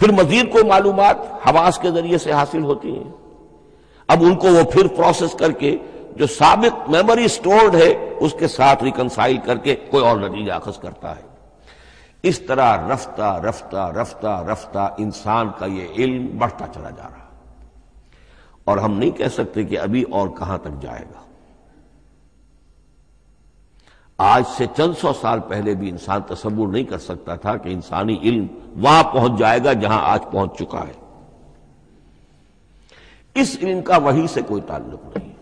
S1: फिर मजीद कोई मालूम हवास के ज़रिए से हासिल होती हैं। अब उनको वो फिर प्रोसेस करके जो सबक मेमोरी स्टोर्ड है, उसके साथ रिकनसाइल करके कोई और नतीजा अखज करता है। इस तरह रफ्ता रफ्ता रफ्ता रफ्ता इंसान का ये इल्म बढ़ता चला जा रहा। और हम नहीं कह सकते कि अभी और कहाँ तक जाएगा। आज से चंद सौ साल पहले भी इंसान तस्वुर नहीं कर सकता था कि इंसानी इल्म वहाँ पहुँच जाएगा जहाँ आज पहुँच चुका है। इस इल्म का वही से कोई ताल्लुक नहीं।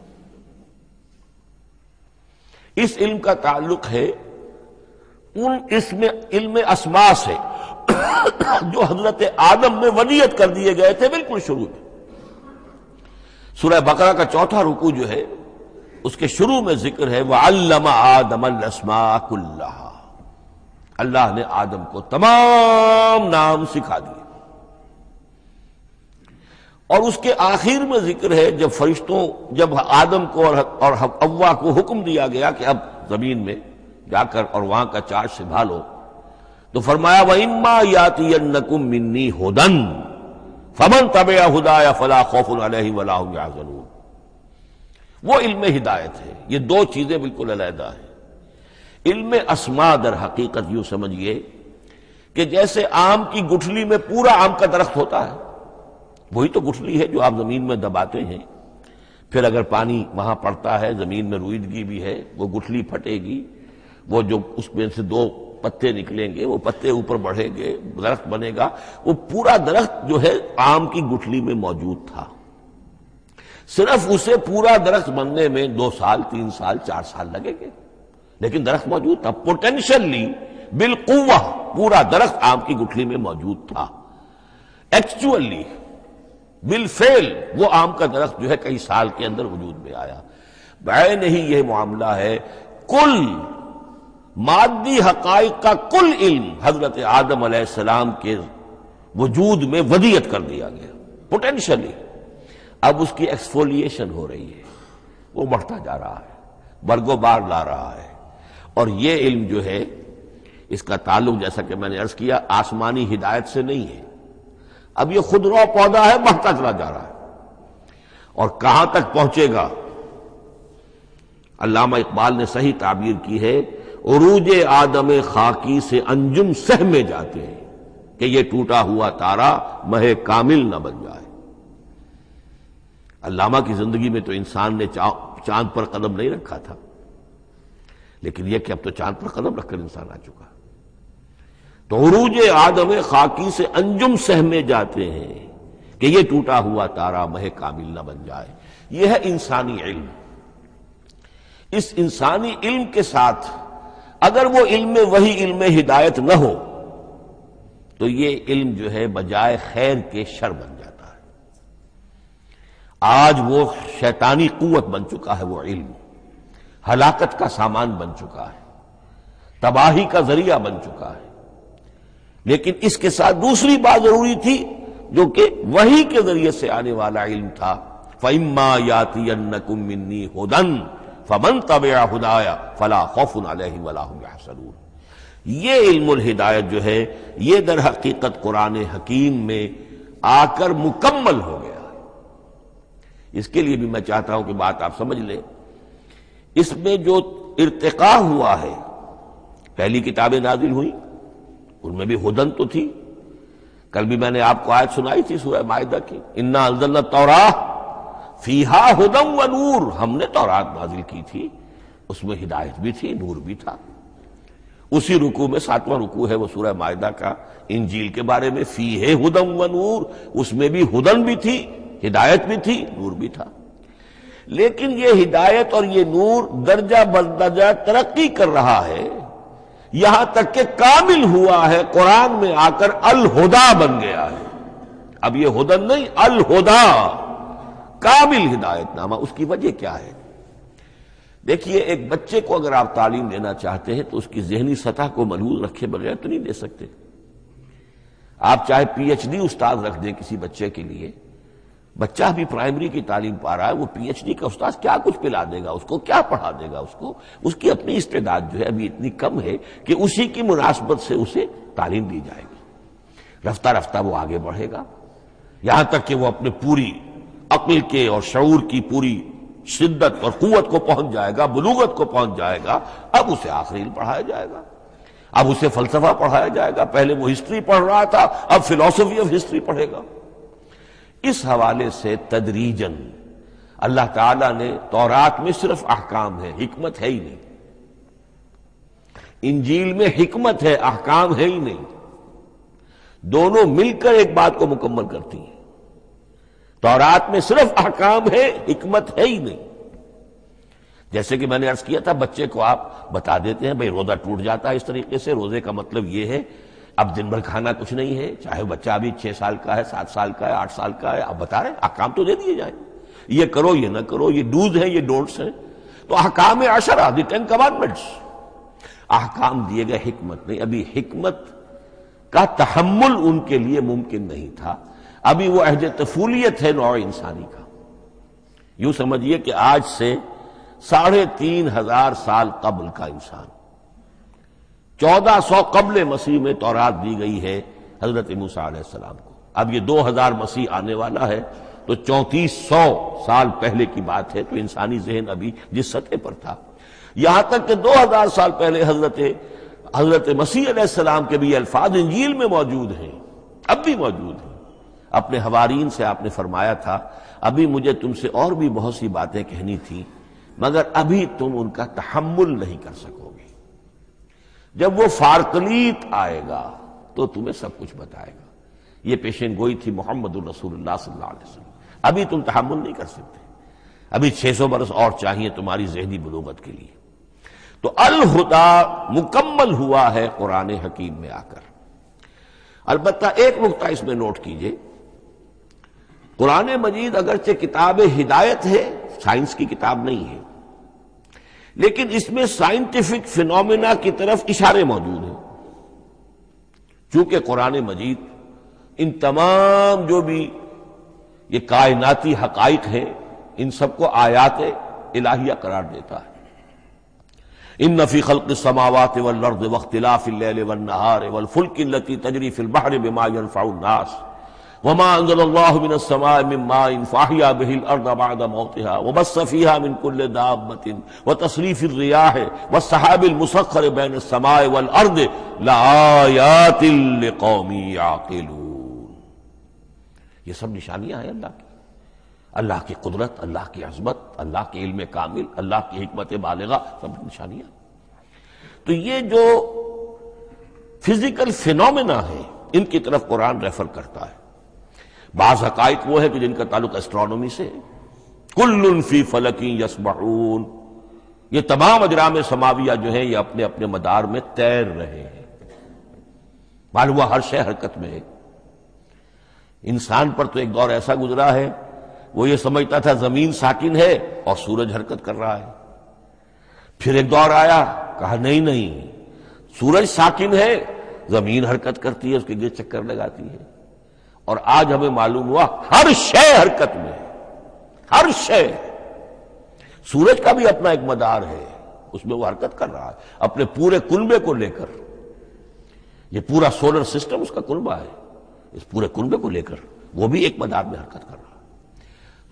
S1: इस इल्म का ताल्लुक है, उन इसमें, इल्म असमा से जो हज़रत आदम में वनीयत कर दिए गए थे, बिल्कुल शुरू में। सुरह बकरा का चौथा रुकू जो है उसके शुरू में ज़िक्र है वह अल्लामा आदम कुल्ला अल्लाह ने आदम को तमाम नाम सिखा दिए। और उसके आखिर में ज़िक्र है जब फरिश्तों जब आदम को और, और अव्वा को हुक्म दिया गया कि अब ज़मीन में जाकर और वहाँ का चार्ज संभालो तो फरमाया वह इम्मा याती नकुम मिन्नी होदन फमन तब हुदाया फला खौफुल वला ज़रूर वो इल्म हिदायत है। ये दो चीज़ें बिल्कुल अलहदा है। इल्म असमा दर हकीकत यूँ समझिए कि जैसे आम की गुठली में पूरा आम का दरख्त होता है। वही तो गुठली है जो आप ज़मीन में दबाते हैं। फिर अगर पानी वहाँ पड़ता है, ज़मीन में रुईदगी भी है, वो गुठली फटेगी, वो जो उसमें से दो पत्ते निकलेंगे, वो पत्ते ऊपर बढ़ेंगे, दरख्त बनेगा, वो पूरा दरख्त जो है आम की गुठली में मौजूद था। सिर्फ़ उसे पूरा दरख्त बनने में दो साल, तीन साल, चार साल लगेंगे। लेकिन दरख्त मौजूद था पोटेंशियली बिलकुवा पूरा दरख्त आम की गुठली में मौजूद था। एक्चुअली बिल फेल, वो आम का दरख्त जो है कई साल के अंदर वजूद में आया। बैन ही यह मामला है, कुल मादी हकाइक का कुल इल्म हज़रत आदम के वजूद में वदियत कर दिया गया। पोटेंशियली अब उसकी एक्सफोलिएशन हो रही है। वो बढ़ता जा रहा है बरगोबार ला रहा है। और ये इल्म जो है, इसका ताल्लुक जैसा कि मैंने अर्ज़ किया, आसमानी हिदायत से नहीं है। अब ये खुद रो पौधा है बढ़ता चला जा रहा है। और कहाँ तक पहुंचेगा? अल्लामा इकबाल ने सही ताबीर की है, उरूज आदम खाकी से अंजुम सह में जाते हैं कि ये टूटा हुआ तारा महे कामिल न बन जाए। अल्लामा की ज़िंदगी में तो इंसान ने चाँद पर कदम नहीं रखा था। लेकिन यह कि अब तो चाँद पर कदम रखकर इंसान आ चुका। तो उरूज आदम खाकी से अंजुम सहमे जाते हैं कि यह टूटा हुआ तारा मह कामिल न बन जाए। यह है इंसानी इल्म। इस इंसानी इल्म के साथ अगर वो इल्म वही इल्म हिदायत न हो तो ये इल्म जो है बजाय खैर के शर बन है आज वो शैतानी कुत बन चुका है, वो इल्म। हलाकत का सामान बन चुका है। तबाही का ज़रिया बन चुका है। लेकिन इसके साथ दूसरी बात ज़रूरी थी, जो कि वही के ज़रिए से आने वाला इल्म था। फ़िम्मा याती होदन, फमन तब हुदाया, फला खौफुन वलासरून ये इल्मुल हिदायत जो है, ये दर हकीकत कुरान हकीम में आकर मुकम्मल हो गया। इसके लिए भी मैं चाहता हूँ कि बात आप समझ लें। इसमें जो इर्तका हुआ है, पहली किताबें नाजिल हुई, उनमें भी हुदन तो थी। कल भी मैंने आपको आयत सुनाई थी सूर्य माहिदा की, इन्ना अल्लाह तौरा फीहा हुदम व नूर। हमने तौरात नाजिल की थी, उसमें हिदायत भी थी, नूर भी था। उसी रुकू में, सातवां रुकू है वो सूर्य मायदा का, इंजील के बारे में फ़ी है हुदम व नूर। उसमें भी हुदन भी थी हिदायत भी थी, नूर भी था। लेकिन ये हिदायत और ये नूर दर्जा बदर्जा तरक्की कर रहा है। यहाँ तक कि कामिल हुआ है, कुरान में आकर अल हुदा बन गया है। अब ये हुदन नहीं अल हुदा कामिल हिदायतनामा, उसकी वजह क्या है? देखिए, एक बच्चे को अगर आप तालीम देना चाहते हैं तो उसकी जहनी सतह को मलूल रखे बगैर तो नहीं दे सकते। आप चाहे पीएचडी उस्ताद रख दें किसी बच्चे के लिए बच्चा भी प्राइमरी की तालीम पा रहा है, वो पीएचडी का उस्ताद क्या कुछ पिला देगा? उसको क्या पढ़ा देगा उसको? उसकी अपनी इस्तेदाद जो है अभी इतनी कम है कि उसी की मुनासबत से उसे तालीम दी जाएगी। रफ्ता रफ्ता वो आगे बढ़ेगा। यहाँ तक कि वो अपने पूरी अक्ल के और शूर की पूरी शिद्दत और कुत को पहुँच जाएगा, बुलूगत को पहुँच जाएगा, अब उसे आखिरी पढ़ाया जाएगा। अब उसे फलसफा पढ़ाया जाएगा। पहले वो हिस्ट्री पढ़ रहा था, अब फिलोसफी ऑफ़ हिस्ट्री पढ़ेगा। इस हवाले से तदरीजन। अल्लाह ताला ने तौरात में सिर्फ़ अहकाम है, हिकमत है ही नहीं। इंजील में हिकमत है, अहकाम है ही नहीं। दोनों मिलकर एक बात को मुकम्मल करती हैं। तौरात में सिर्फ़ अहकाम है, हिकमत है ही नहीं। जैसे कि मैंने अर्ज़ किया था, बच्चे को आप बता देते हैं, भाई रोजा टूट जाता है इस तरीके से, रोज़े का मतलब यह है अब दिन भर खाना कुछ नहीं है, चाहे बच्चा अभी छह साल का है, सात साल का है, आठ साल का है, आप बता रहे अहकाम तो दे दिए जाए। ये करो, ये ना करो, ये डूज है, ये डोंट्स है। तो अहकाम अशरा दी टेन कमांडमेंट्स अहकाम दिए गए हिकमत नहीं, अभी हिकमत का तहमुल उनके लिए मुमकिन नहीं था। अभी वो अहज तफूलियत है नौ इंसानी का। यूँ समझिए कि आज से साढ़े तीन हज़ार साल कबल का इंसान चौदह सौ कबल मसीह में तौरात दी गई है हज़रत मूसा को। अब ये दो हज़ार मसीह आने वाला है तो चौंतीस सौ साल पहले की बात है तो इंसानी जहन अभी जिस सतह पर था। यहाँ तक कि दो हज़ार साल पहले हज़रत हज़रत मसीह के भी अल्फाज इंजील में मौजूद हैं, अब भी मौजूद हैं। अपने हवारीन से आपने फरमाया था, अभी मुझे तुमसे और भी बहुत सी बातें कहनी थी, मगर अभी तुम उनका तहमुल नहीं कर सकोगे जब वो फारकलीत आएगा तो तुम्हें सब कुछ बताएगा। ये पेशन गोई थी मोहम्मद अभी तुम तहमुल नहीं कर सकते। अभी 600 बरस और चाहिए तुम्हारी जहनी बलोगत के लिए। तो अल हुदा मुकम्मल हुआ है कुरान हकीम में आकर। अलबत् एक नुकता इसमें नोट कीजिए। कुरान मजीद अगरचे किताब हिदायत है, साइंस की किताब नहीं है। लेकिन इसमें साइंटिफिक फिनोमिना की तरफ़ इशारे मौजूद हैं। चूँकि कुरान मजीद इन तमाम जो भी ये कायनाती हकाइक हैं, इन सबको आयात इलाहिया करार देता है। इन नफी खल्क समावत वर्द वख्तिलाफिल वन्नहार वलफुल्किल्लती तजरी फिल बहर बिमायनफ़ाउन्नास वमा ये सब निशानियाँ हैं अल्लाह की। अल्लाह की कुदरत, अल्लाह की अजमत, अल्लाह के इल्म कामिल, अल्लाह की हमत बालगा, सब निशानियाँ। तो ये जो फ़िज़िकल फिनोमिना है, इनकी तरफ़ कुरान रेफर करता है। बाज हकाइक वो है कि जिनका ताल्लुक एस्ट्रोनॉमी से कुल्लुन फ़ी फलकी यसमून ये तमाम अजराम समाविया जो है, ये अपने अपने मदार में तैर रहे हैं। मालूम हुआ हर शय हरकत में है। इंसान पर तो एक दौर ऐसा गुजरा है, वो ये समझता था ज़मीन साकिन है और सूरज हरकत कर रहा है। फिर एक दौर आया, कहा, नहीं नहीं, सूरज साकिन है, ज़मीन हरकत करती है, उसके गिर चक्कर लगाती है। और आज हमें मालूम हुआ हर शय हरकत में, हर शय। सूरज का भी अपना एक मदार है, उसमें वो हरकत कर रहा है, अपने पूरे कुनबे को लेकर। ये पूरा सोलर सिस्टम उसका कुनबा है, इस पूरे कुनबे को लेकर, वो भी एक मदार में हरकत कर रहा है।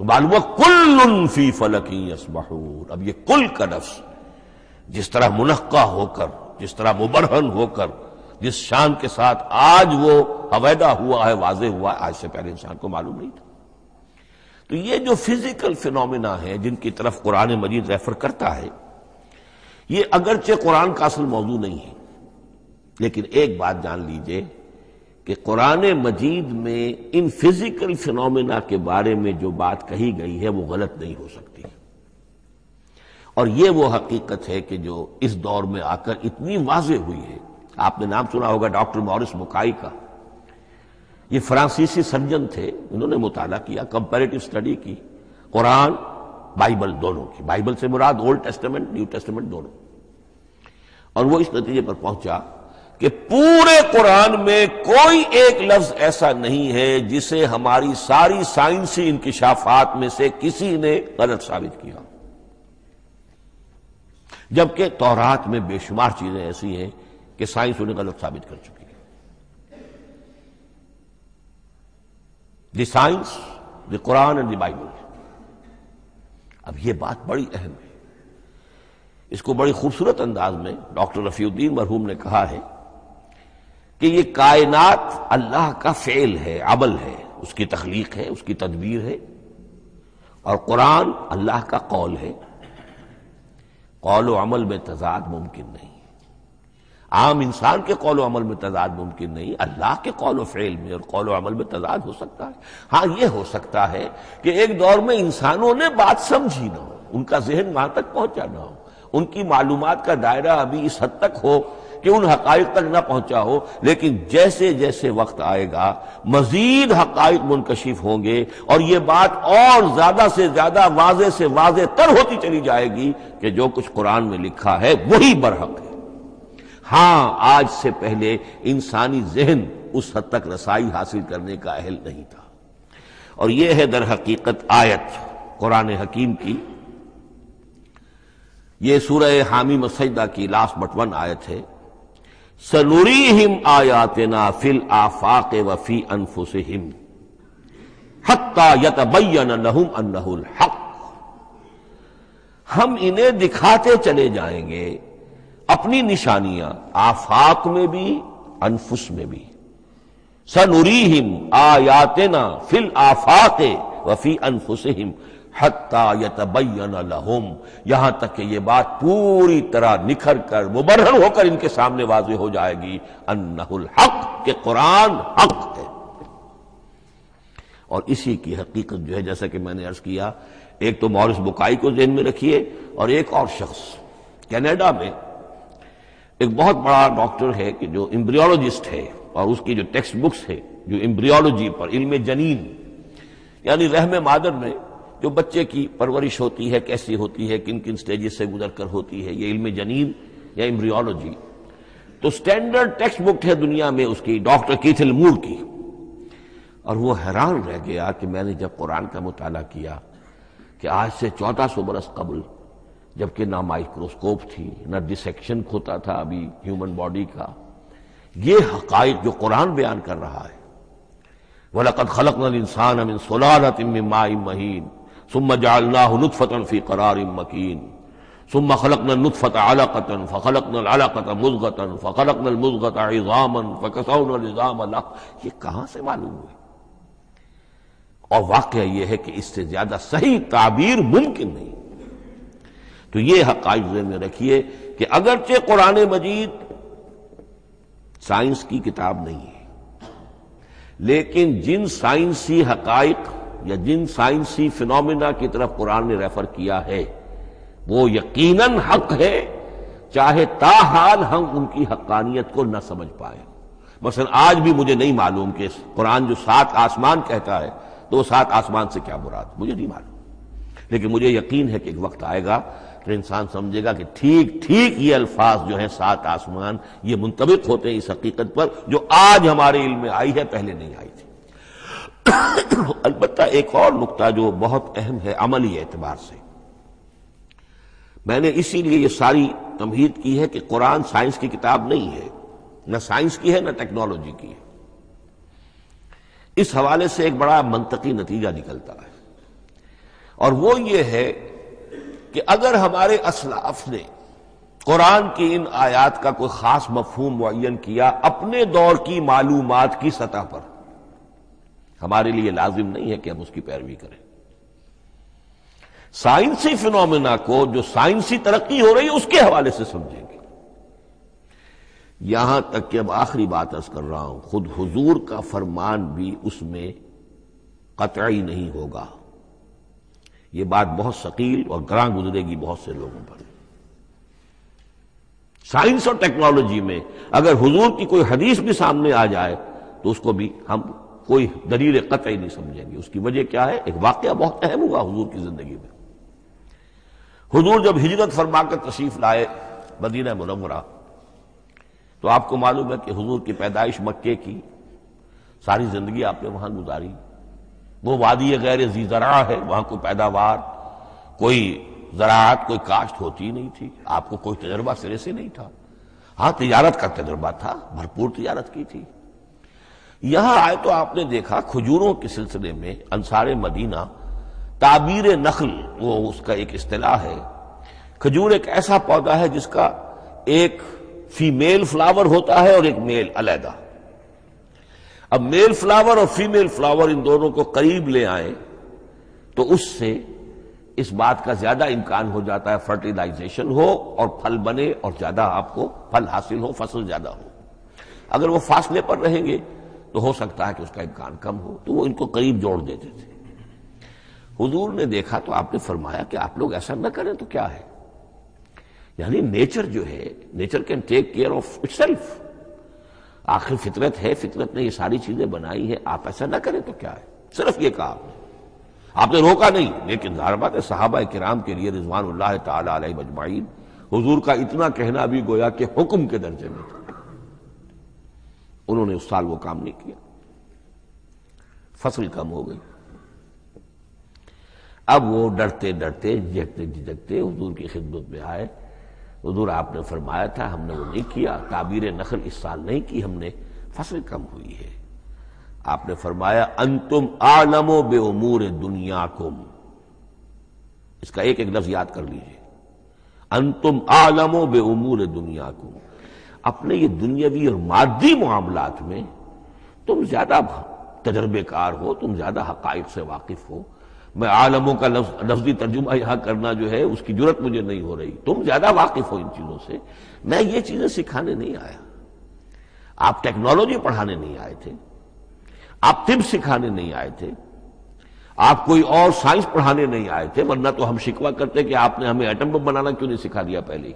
S1: तो मालूम हुआ कुल फ़ी फलकी यसबहूर अब ये कुल का नफ्स, जिस तरह मुनक्का होकर, जिस तरह मुबरहन होकर जिस शान के साथ आज वो अवैदा हुआ है वाजे हुआ है, आज से पहले इंसान को मालूम नहीं था। तो ये जो फ़िज़िकल फिनोमिना है, जिनकी तरफ़ कुरान मजीद रेफर करता है, ये अगरचे कुरान का असल मौजू नहीं है। लेकिन एक बात जान लीजिए कि कुरान मजीद में इन फ़िज़िकल फिनोमिना के बारे में जो बात कही गई है, वो गलत नहीं हो सकती। और ये वो हकीकत है कि जो इस दौर में आकर इतनी वाजे हुई है आपने नाम सुना होगा डॉक्टर मॉरिस मुकाई का। ये फ्रांसीसी सर्जन थे उन्होंने मुताला किया कंपेरेटिव स्टडी की, कुरान, बाइबल दोनों की। बाइबल से मुराद ओल्ड टेस्टमेंट न्यू टेस्टमेंट दोनों। और वो इस नतीजे पर पहुँचा कि पूरे कुरान में कोई एक लफ्ज ऐसा नहीं है जिसे हमारी सारी साइंसी इंकशाफात में से किसी ने गलत साबित किया। जबकि तौरात में बेशुमार चीज़ें ऐसी हैं कि साइंस उन्हें गलत साबित कर चुकी है। The science the Quran and the Bible अब यह बात बड़ी अहम है। इसको बड़ी खूबसूरत अंदाज में डॉक्टर रफीउद्दीन मरहूम ने कहा है कि ये कायनात अल्लाह का फेल है, अमल है। उसकी तखलीक है, उसकी तदबीर है। और कुरान अल्लाह का कौल है। कौल अमल में तजाद मुमकिन नहीं। आम इंसान के कौल अमल में तजाद मुमकिन नहीं, अल्लाह के कौल फेल में और कौल अमल में तजाद हो सकता है। हाँ यह हो सकता है कि एक दौर में इंसानों ने बात समझी ना हो, उनका जहन वहाँ तक पहुँचा ना हो, उनकी मालूम का दायरा अभी इस हद तक हो कि उन हकाइक तक ना पहुँचा हो, लेकिन जैसे जैसे वक्त आएगा, मजीद हकाइक मुनकशिफ होंगे और ये बात और ज़्यादा से ज़्यादा वाजे से वाजे तर होती चली जाएगी कि जो कुछ कुरान में लिखा है वही बरहक है। हाँ, आज से पहले इंसानी जहन उस हद तक रसाई हासिल करने का अहल नहीं था। और यह है दर हकीकत आयत, कुरान हकीम की। यह सूरह हामी मसैदा की लास्ट बटवन आयत है। सनूरी हिम आयातना फिल आफाक वफी अनफुस हिम हत्ता यतबैन नहुम अन्नहुल हक। हम इन्हें दिखाते चले जाएँगे। अपनी निशानियाँ आफाक में भी, अनफुस में भी। सनुरीहिम आयातना फिल आफाके वफी अनफुसहिम हत्ता यतबैन लहुम। यहाँ तक कि यह बात पूरी तरह निखर कर मुबरहन होकर इनके सामने वाजे हो जाएगी। अन्नहुल हक, के कुरान हक है। और इसी की हकीकत जो है, जैसा कि मैंने अर्ज़ किया, एक तो मॉरिस बुकाई को जेन में रखिए और एक और शख्स, कनाडा में एक बहुत बड़ा डॉक्टर है कि जो एम्ब्रियोलॉजिस्ट है और उसकी जो टेक्स्ट बुक्स है, जो एम्ब्रियोलॉजी पर इल्म जनीन, यानी रहम मादर में जो बच्चे की परवरिश होती है, कैसी होती है किन किन स्टेजेस से गुजर कर होती है, ये इल्म जनीन या एम्ब्रियोलॉजी। तो स्टैंडर्ड टेक्स्ट बुक है दुनिया में उसकी डॉक्टर कीथिल मूर की। और वो हैरान रह गया कि मैंने जब कुरान का मुताला किया कि आज से चौदह सौ बरस कबल जबकि ना माइक्रोस्कोप थी, ना डिसेक्शन होता था अभी ह्यूमन बॉडी का। ये हकाइक जो कुरान बयान कर रहा है वलकत खलक इंसान अमिन सोलानत माई महीन सुम जालना नुतफ़तन फ़ी करार मकीन सुम खलक नुतफ़त आलकतन फ़लक नल आलकत मुजगतन फ़लक नल मुजगत इज़ामन, फ़कसौन इज़ाम ये कहाँ से मालूम हुए? और वाक़ यह है कि इससे ज़्यादा सही ताबीर मुमकिन नहीं। तो ये हकाइक में रखिए कि अगरचे कुरान मजीद साइंस की किताब नहीं है। लेकिन जिन साइंसी हकाइक या जिन साइंसी फिनोमिना की तरफ़ कुरान ने रेफर किया है, वो यकीनन हक है, चाहे ताहाल हम उनकी हक्कानियत को न समझ पाए। मसलन आज भी मुझे नहीं मालूम कि कुरान जो सात आसमान कहता है तो सात आसमान से क्या मुराद? मुझे नहीं मालूम। लेकिन मुझे यकीन है कि एक वक्त आएगा तो इंसान समझेगा कि ठीक ठीक ये अल्फाज जो है, सात आसमान, ये मुंतबिक होते हैं इस हकीकत पर, जो आज हमारे इल्म में आई है, पहले नहीं आई थी। अलबत् एक और नुकता जो बहुत अहम है, अमली एतबार से। मैंने इसीलिए ये सारी तमहीद की है कि कुरान साइंस की किताब नहीं है, न साइंस की है, न टेक्नोलॉजी की है। इस हवाले से एक बड़ा मंतकी नतीजा निकलता है। और वो ये है कि अगर हमारे असलाफ ने कुरान की इन आयात का कोई खास मफहूम मुन किया अपने दौर की मालूम की सतह पर, हमारे लिए लाजिम नहीं है कि हम उसकी पैरवी करें। साइंसी फिनोमिना को जो साइंसी तरक्की हो रही है, उसके हवाले से समझेंगे। यहाँ तक कि अब आखिरी बात अर्ज़ कर रहा हूँ, खुद हुजूर का फरमान भी उसमें कतई नहीं होगा। यह बात बहुत शकील और ग्रां गुजरेगी बहुत से लोगों पर। साइंस और टेक्नोलॉजी में अगर हुजूर की कोई हदीस भी सामने आ जाए तो उसको भी हम कोई दलील कतई नहीं समझेंगे। उसकी वजह क्या है? एक वाक्य बहुत अहम हुआ हुजूर की ज़िंदगी में। हुजूर जब हिजरत फरमाकर तशरीफ़ लाए मदीना मुनवरा तो आपको मालूम है कि हुजूर की पैदाइश मक्के की सारी ज़िंदगी आपने वहाँ गुजारी। वो वादी गैर जी जरा है, वहाँ कोई पैदावार, कोई ज़रात कोई काश्त होती नहीं थी। आपको कोई तजर्बा सिरे से नहीं था। हाँ तजारत का तजर्बा था, भरपूर तजारत की थी। यहाँ आए तो आपने देखा, खजूरों के सिलसिले में अंसार मदीना, ताबीर नखल, वो उसका एक अतलाह है। खजूर एक ऐसा पौधा है जिसका एक फीमेल फ्लावर होता है और एक मेल अलहदा। अब मेल फ्लावर और फीमेल फ्लावर इन दोनों को करीब ले आए तो उससे इस बात का ज़्यादा इम्कान हो जाता है फर्टिलाइजेशन हो और फल बने और ज़्यादा आपको फल हासिल हो, फ़सल ज़्यादा हो। अगर वो फासले पर रहेंगे तो हो सकता है कि उसका इम्कान कम हो तो वो इनको करीब जोड़ देते थे। हुजूर ने देखा तो आपने फरमाया कि आप लोग ऐसा न करें तो क्या है? यानी नेचर जो है nature can take care of itself आखिर फितरत है, फितरत ने ये सारी चीज़ें बनाई है, आप ऐसा ना करें तो क्या है? सिर्फ़ ये कहा आपने आपने रोका नहीं, लेकिन ज़ाहिर बात है साहबा किराम के लिए रिजवान तजमाइन हजूर का इतना कहना भी गोया कि हुक्म के दर्जे में था। उन्होंने उस साल वो काम नहीं किया। फ़सल कम हो गई। अब वो डरते डरते झिझकते झिझकते हजूर की खिदमत में आए। हजूर आपने फरमाया था, हमने वो नहीं किया। ताबीर नखल इस साल नहीं की हमने। फ़सल कम हुई है। आपने फरमाया, अंतुम आलमो बे उमूर दुनिया कुम इसका एक एक लफ्ज याद कर लीजिए। अंतुम आलमो बे उमूर दुनिया को अपने ये दुनियावी और मादी मामलात में तुम ज़्यादा तजर्बेकार हो, तुम ज़्यादा हकाइक से वाकिफ हो। मैं आलमों का लफ्जी तर्जुमा यहाँ करना जो है, उसकी ज़रूरत मुझे नहीं हो रही। तुम ज़्यादा वाकिफ हो इन चीज़ों से। मैं ये चीज़ें सिखाने नहीं आया। आप टेक्नोलॉजी पढ़ाने नहीं आए थे। आप तिब सिखाने नहीं आए थे। आप कोई और साइंस पढ़ाने नहीं आए थे, वरना तो हम शिकवा करते कि आपने हमें एटम बम बनाना क्यों नहीं सिखा दिया पहले?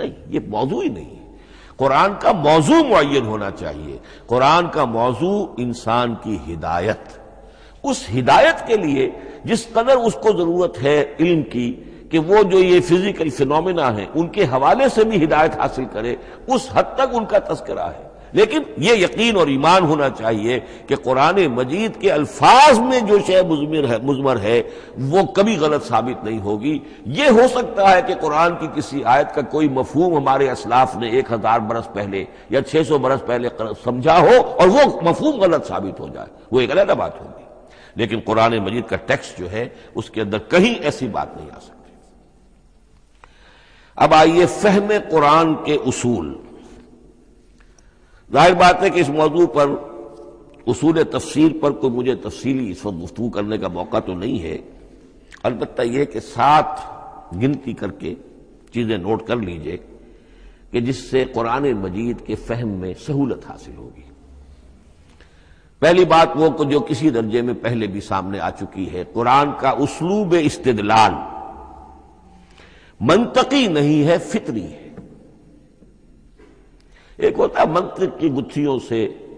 S1: नहीं, ये मौजू ही नहीं है। कुरान का मौजू मुन होना चाहिए। कुरान का मौजू इंसान की हिदायत। उस हिदायत के लिए जिस कदर उसको ज़रूरत है इल्म की, कि वो जो ये फ़िज़िकल फिनोमिना है, उनके हवाले से भी हिदायत हासिल करे, उस हद तक उनका तस्करा है। लेकिन ये यकीन और ईमान होना चाहिए कि कुरान मजीद के अल्फाज में जो शय मुजमर है मुजमर है, वो कभी गलत साबित नहीं होगी। ये हो सकता है कि कुरान की किसी आयत का कोई मफहूम हमारे असलाफ ने एक हज़ार बरस पहले या छह सौ बरस पहले समझा हो और वो मफहूम गलत साबित हो जाए। वो एक अलग बात होगी। लेकिन कुरान मजीद का टेक्स्ट जो है, उसके अंदर कहीं ऐसी बात नहीं आ सकती। अब आइए फहम कुरान के उसूल। ज़ाहिर बात है कि इस मौजू पर, उसूल तफसीर पर कोई मुझे तफसीली इस वक्त गुफ्तु करने का मौका तो नहीं है। अलबत्ता यह कि सात गिनती करके चीज़ें नोट कर लीजिए कि जिससे कुरान मजीद के फहम में सहूलत हासिल होगी। पहली बात वो जो किसी दर्जे में पहले भी सामने आ चुकी है, कुरान का उसलूब इस्तदलाल। मंतकी नहीं है, फितरी है। एक होता है मंत्रिक की गुत्थियों से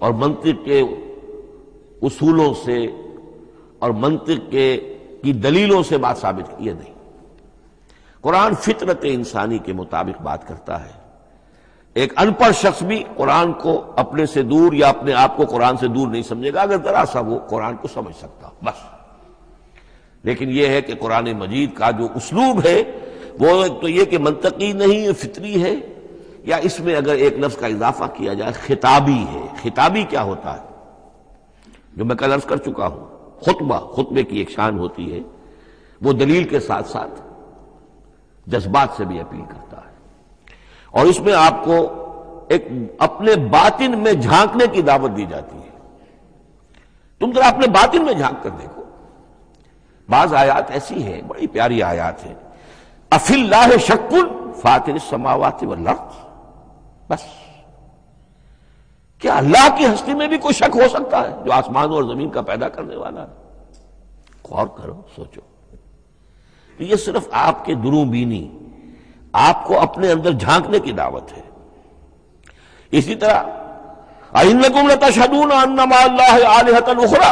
S1: और मंत्र के उसूलों से और मंत्र के की दलीलों से बात साबित की नहीं। कुरान फितरत इंसानी के मुताबिक बात करता है। एक अनपढ़ शख्स भी कुरान को अपने से दूर या अपने आप को कुरान से दूर नहीं समझेगा, अगर जरा सा वो कुरान को समझ सकता बस। लेकिन यह है कि कुरान मजीद का जो उसलूब है, वो एक तो यह कि मंतकी नहीं फितरी है, या इसमें अगर एक लफ्ज का इजाफा किया जाए, खिताबी है। खिताबी क्या होता है? जो मैं कल अर्ज़ कर चुका हूँ, खुतबा, खुतबे की एक शान होती है, वो दलील के साथ साथ जज्बात से भी अपील करता और इसमें आपको एक अपने बातिन में झांकने की दावत दी जाती है। तुम जरा अपने बातिन में झाँक कर देखो। बाज आयात ऐसी है, बड़ी प्यारी आयात है। अफिल्लाह शक्कुल फातिर समावात व लफ्ज बस। क्या अल्लाह की हस्ती में भी कोई शक हो सकता है, जो आसमान और ज़मीन का पैदा करने वाला है? गौर करो, सोचो। ये सिर्फ़ आपके दुरूबीनी आपको अपने अंदर झांकने की दावत है। इसी तरह अहिनकुम तशदून उखरा।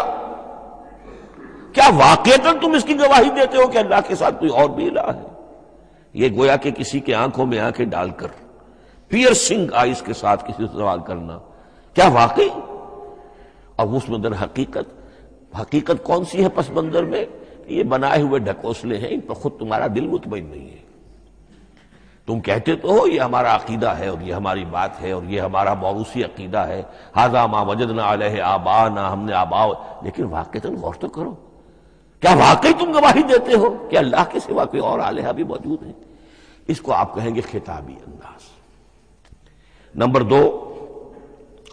S1: क्या वाकता तुम इसकी गवाही देते हो कि अल्लाह के साथ कोई और भी इला है? यह गोया के किसी के आँखों में आँखें डालकर पियर्सिंग आइस के साथ किसी से सवाल करना। क्या वाकई? अब उसमें दर हकीकत हकीकत कौन सी है पस मंजर में? ये बनाए हुए ढकोसले हैं, इन पर खुद तुम्हारा दिल मुतमिन नहीं है। तुम कहते तो हो, ये हमारा अकीदा है और ये हमारी बात है और ये हमारा मौरूसी अकीदा है। हाजा माँ वजद ना अलह आबा ना हमने आबा लेकिन वाकई तुम गौर तो करो। क्या वाकई तुम गवाही देते हो कि अल्लाह के सिवा कोई और आलिहा भी मौजूद है? इसको आप कहेंगे खिताबी अंदाज। नंबर दो,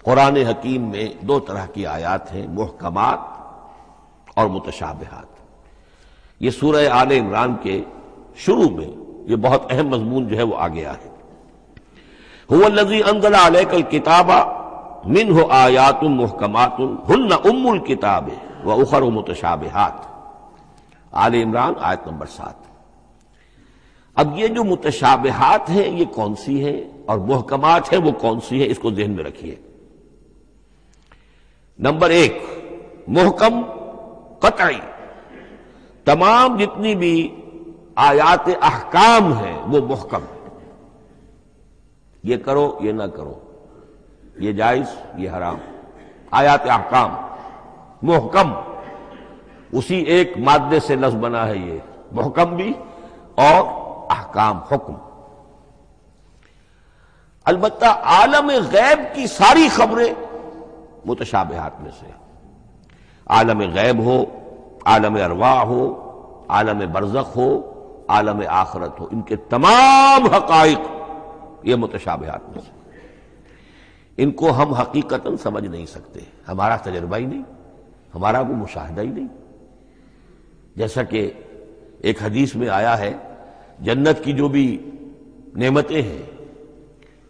S1: कुरान हकीम में दो तरह की आयात हैं, मुहकमात और मुतशाबहात। ये सूरह आल इमरान के शुरू में ये बहुत अहम मजमून जो है वो आ गया है। हुजी अंजला अलकल किताबा मिन हो आयात मुहकमात हन्ना उम्मुल किताब व उखर मुतशाबहात। आल इमरान, आयत नंबर सात। अब ये जो मुतशाबहात हैं, ये कौन सी है और मुहकमात है, वो कौन सी है, इसको जहन में रखिए। नंबर एक, मुहकम कतई। तमाम जितनी भी आयात अहकाम है, वो मुहकम है। ये करो, ये ना करो। ये जायज़, ये हराम। आयात अहकाम, मुहकम। उसी एक मादे से लफ्ज बना है ये। मुहकम भी और अहकाम, हुक्म। अलबत् आलम गैब की सारी खबरें मुतशाबहात में से आलम गैब हो आलम अरवा हो आलम बरजक हो आलम आखरत हो। इनके तमाम हकाइक ये मुतशाबहात में से। इनको हम हकीकता समझ नहीं सकते। हमारा तजर्बा ही नहीं, हमारा वो मुशाहदा ही नहीं। जैसा कि एक हदीस में आया है, जन्नत की जो भी नेमतें हैं,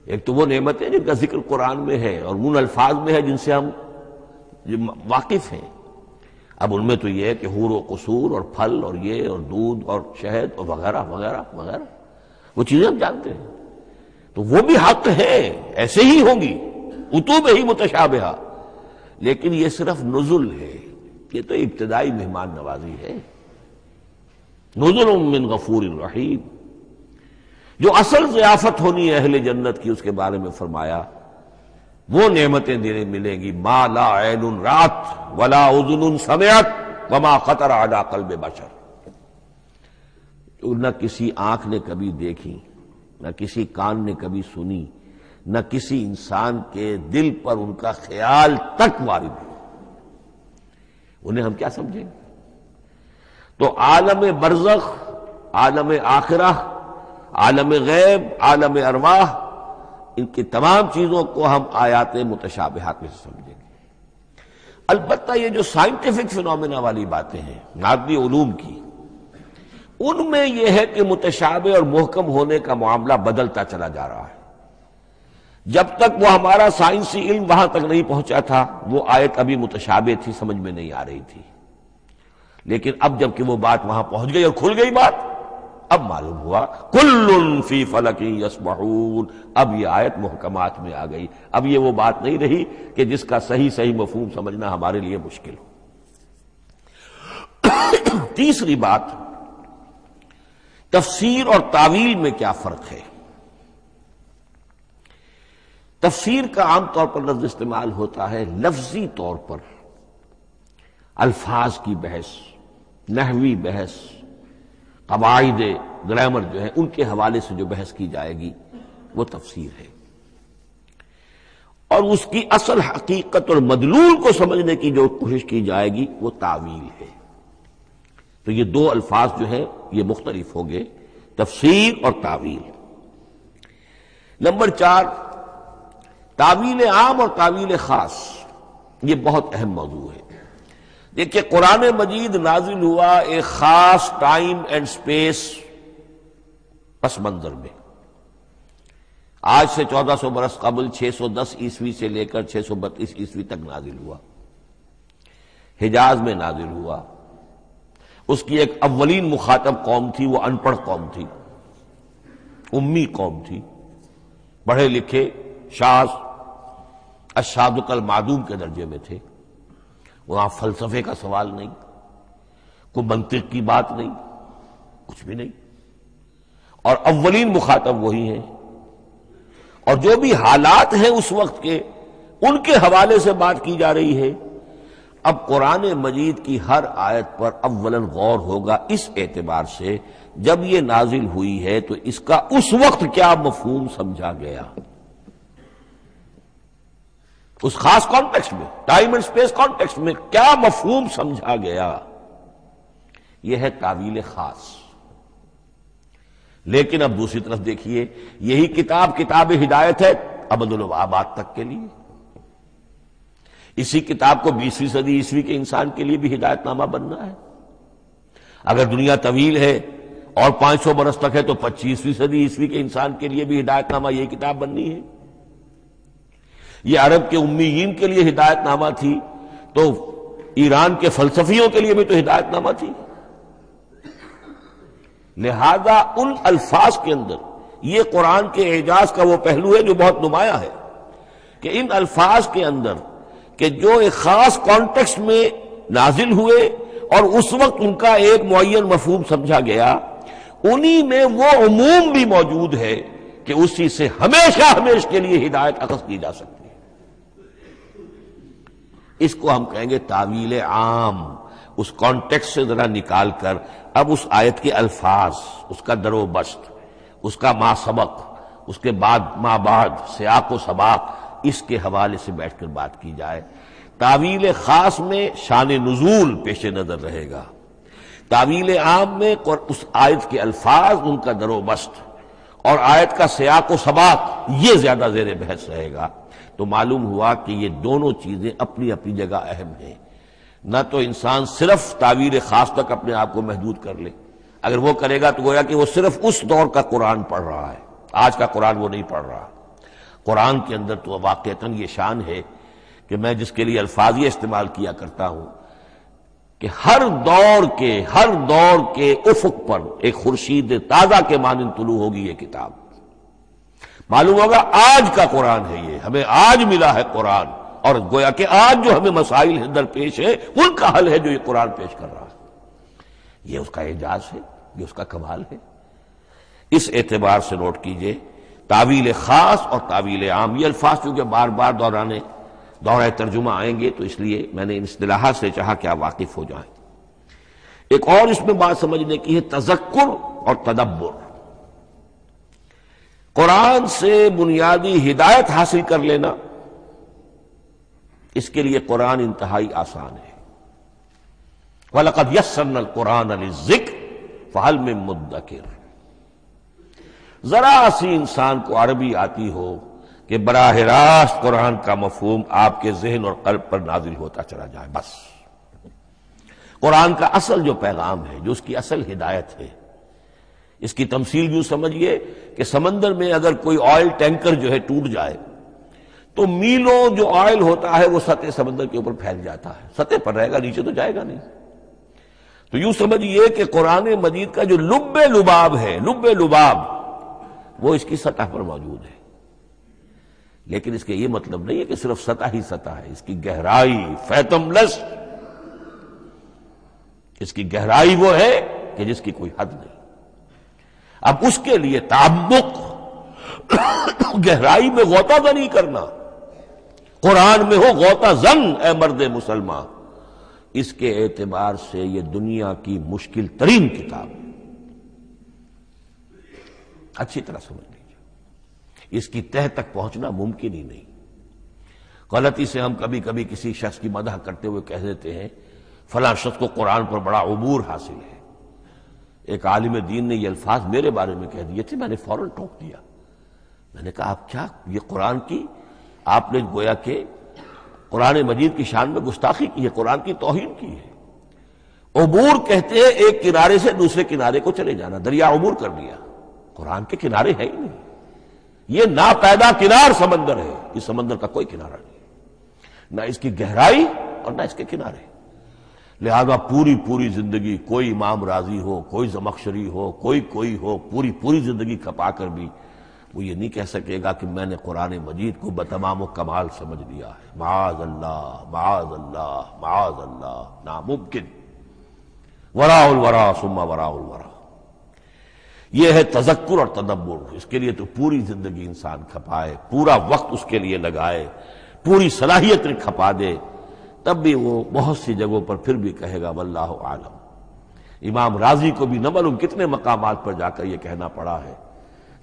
S1: एक तो वो नेमतें जिनका ज़िक्र कुरान में है और उन अल्फाज में है जिनसे हम वाकिफ हैं। अब उनमें तो यह है कि हूर कसूर और फल और ये और दूध और शहद और वगैरह वगैरह वगैरह। वो चीज़ें हम जानते हैं। तो वो भी हक है, ऐसे ही होंगी। उतूब ही मुतशाबहा। लेकिन ये सिर्फ़ नजुल है। ये तो इब्तदाई मेहमान नवाजी है। नजुल मिन गफूर रहीम। जो असल जियाफत होनी है अहले जन्नत की, उसके बारे में फरमाया वो नेमतें देने मिलेंगी। मा ला रात, वला उजुन समयत, वमा खतर आदा कल्ब बशर। न किसी आँख ने कभी देखी, न किसी कान ने कभी सुनी, न किसी इंसान के दिल पर उनका ख्याल तक वारिद हो। उन्हें हम क्या समझेंगे तो आलम बरजख, आलम आखिरा आलम गैब, आलम अरवाह इनकी तमाम चीज़ों को हम आयात मुतशाबहात में समझेंगे। अलबत् ये जो साइंटिफिक फिनोमिना वाली बातें हैं नादी उलूम की, उनमें यह है कि मुतशाबे और मोहकम होने का मामला बदलता चला जा रहा है। जब तक वो हमारा साइंसी इल्म वहाँ तक नहीं पहुँचा था, वो आयत अभी मुतशाबे थी, समझ में नहीं आ रही थी। लेकिन अब जबकि वो बात वहाँ पहुँच गई और खुल गई बात अब मालूम हुआ, कुल्लुन फ़ी फलकी यसमहून। अब ये आयत मुहकमात में आ गई। अब ये वो बात नहीं रही कि जिसका सही सही मफहूम समझना हमारे लिए मुश्किल हो। तीसरी बात, तफसीर और तावील में क्या फ़र्क है? तफसीर का आमतौर पर लफ्ज इस्तेमाल होता है लफ्जी तौर पर। अल्फाज की बहस, नहवी बहस कवायद ग्रामर जो है, उनके हवाले से जो बहस की जाएगी, वो तफसीर है। और उसकी असल हकीकत और मदलूल को समझने की जो कोशिश की जाएगी, वो तावील है। तो ये दो अल्फाज जो है, ये मुख्तलिफ़ होंगे, तफसीर और तावील। नंबर चार, तावील आम और तावील खास, ये बहुत अहम मौजू है। देखिए, कुरान मजीद नाजिल हुआ एक खास टाइम एंड स्पेस पस मंजर में। आज से 1400 बरस कबल 610 ईस्वी से लेकर 632 ईस्वी तक नाजिल हुआ। हिजाज में नाजिल हुआ। उसकी एक अव्वलीन मुखातब कौम थी, वो अनपढ़ कौम थी। उम्मी कौम थी। पढ़े लिखे शास अशादुकल मादूम के दर्जे में थे। वहाँ फलसफे का सवाल नहीं, कोई मंतिक की बात नहीं, कुछ भी नहीं। और अव्वलीन मुखातब वही है। और जो भी हालात हैं उस वक्त के, उनके हवाले से बात की जा रही है। अब कुरान मजीद की हर आयत पर अव्वलन गौर होगा इस एतबार से, जब ये नाजिल हुई है तो इसका उस वक्त क्या मफहूम समझा गया? उस खास कॉन्टेक्स्ट में टाइम एंड स्पेस कॉन्टेक्स्ट में क्या मफहूम समझा गया? यह है तावील खास। लेकिन अब दूसरी तरफ़ देखिए, यही किताब किताब हिदायत है अबदुलबाबाद तक के लिए। इसी किताब को बीसवीं सदी ईस्वी के इंसान के लिए भी हिदायतनामा बनना है। अगर दुनिया तवील है और 500 बरस तक है तो पच्चीसवीं सदी ईस्वी के इंसान के लिए भी हिदायतनामा यही किताब बननी है। ये अरब के उम्मीन के लिए हिदायतनामा थी तो ईरान के फलसफियों के लिए भी तो हिदायतनामा थी। लिहाजा उन अल्फाज के अंदर यह कुरान के एजाज का वो पहलू है जो बहुत नुमाया है, कि इन अल्फाज के अंदर, कि जो एक खास कॉन्टेक्स्ट में नाजिल हुए, और उस वक्त उनका एक मुन मफहूम समझा गया, उन्हीं में वो उमूम भी मौजूद है, कि उसी से हमेशा हमेश के लिए हिदायत अकस की जा सकती इसको हम कहेंगे तावील आम। उस कॉन्टेक्स्ट से जरा निकाल कर, अब उस आयत के अल्फाज, उसका दरोबस्त उसका मा सबक, उसके बाद माँ बाद, सियाक सबाक, इसके हवाले से बैठकर बात की जाए। तावील खास में शान नजूल पेश नज़र रहेगा। तावील आम में और उस आयत के अल्फाज, उनका दरोबस्त और आयत का सयाक सबाक, ये ज़्यादा जेर बहस रहेगा। तो मालूम हुआ कि ये दोनों चीज़ें अपनी अपनी जगह अहम हैं। न तो इंसान सिर्फ़ तावीर खास तक अपने आप को महदूद कर ले। अगर वो करेगा तो गोया कि वो सिर्फ़ उस दौर का कुरान पढ़ रहा है। आज का कुरान वो नहीं पढ़ रहा। कुरान के अंदर तो वाकता ये शान है कि मैं जिसके लिए अल्फाजी इस्तेमाल किया करता हूँ कि हर दौर के, हर दौर के उफक पर एक खुर्शीद ताज़ा के मानंद तुलू होगी ये किताब। मालूम होगा आज का कुरान है ये, हमें आज मिला है कुरान। और गोया कि आज जो हमें मसाइल है, दरपेश है, उनका हल है जो ये कुरान पेश कर रहा है। ये उसका एजाज है, ये उसका कमाल है। इस एतबार से नोट कीजिए, तावील खास और तावील आम, ये अल्फाज चूँकि बार बार दौराने दौरा तर्जुमा आएँगे तो इसलिए मैंने इन असलाह से चाह कि आप वाकिफ हो जाए। एक और इसमें बात समझने की है तजक्र और तदब्बर। कुरान से बुनियादी हिदायत हासिल कर लेना। इसके लिए कुरान इंतहाई आसान है। वलकद यसन कुरान अली ज़िक्र फहल में मुद्दकिर। जरा सी इंसान को अरबी आती हो कि बराह रास्त कुरान का मफहूम आपके जहन और कल्ब पर नाजिल होता चला जाए, बस। कुरान का असल जो पैगाम है, जो उसकी असल हिदायत है इसकी तमसील यूँ समझिए कि समंदर में अगर कोई ऑयल टैंकर जो है टूट जाए तो मीलों जो ऑयल होता है, वो सतह समंदर के ऊपर फैल जाता है। सतह पर रहेगा, नीचे तो जाएगा नहीं। तो यूँ समझिए कि कुरान मजीद का जो लुब्बे लुबाब है, लुब्बे लुबाब, वो इसकी सतह पर मौजूद है। लेकिन इसके ये मतलब नहीं है कि सिर्फ़ सतह ही सतह है, इसकी गहराई फैतमलस इसकी गहराई वो है कि जिसकी कोई हद नहीं। अब उसके लिए ताबुक गहराई में गौता नहीं करना। कुरान में हो गौता जन ए मर्द मुसलमान। इसके एतबार से यह दुनिया की मुश्किल तरीन किताब अच्छी तरह समझ लीजिए। इसकी तह तक पहुँचना मुमकिन ही नहीं। गलती से हम कभी कभी किसी शख्स की मदह करते हुए कह देते हैं, फला शख्स को कुरान पर बड़ा अबूर हासिल है। एक आलिम दीन ने ये अल्फाज मेरे बारे में कह दिए थे, मैंने फ़ौरन टोक दिया। मैंने कहा, आप क्या, ये कुरान की, आपने गोया के कुरान मजीद की शान में गुस्ताखी की है, कुरान की तोहिन की है? अबूर कहते हैं, एक किनारे से दूसरे किनारे को चले जाना, दरिया अबूर कर लिया कुरान के किनारे है ही नहीं। ये ना पैदा किनार समंदर है, इस समंदर का कोई किनारा नहीं। ना इसकी गहराई और ना इसके किनारे। लिहाजा पूरी पूरी ज़िंदगी कोई इमाम राज़ी हो, कोई जमक्शरी हो, कोई कोई हो, पूरी पूरी ज़िंदगी खपा कर भी वो ये नहीं कह सकेगा कि मैंने कुरान मजीद को बतमाम कमाल समझ लिया है। माज अल्लाह माज अल्लाह माज अल्लाह नामुमकिन। वराउल वरा, सुम्मा वराउल वरा। यह है तजक्र और तदब्बर। इसके लिए तो पूरी ज़िंदगी इंसान खपाए, पूरा वक्त उसके लिए लगाए, पूरी सलाहियत खपा दे तब भी वो बहुत सी जगहों पर फिर भी कहेगा, वल्लाह आलम। इमाम राज़ी को भी न मालूम कितने मकाम पर जाकर यह कहना पड़ा है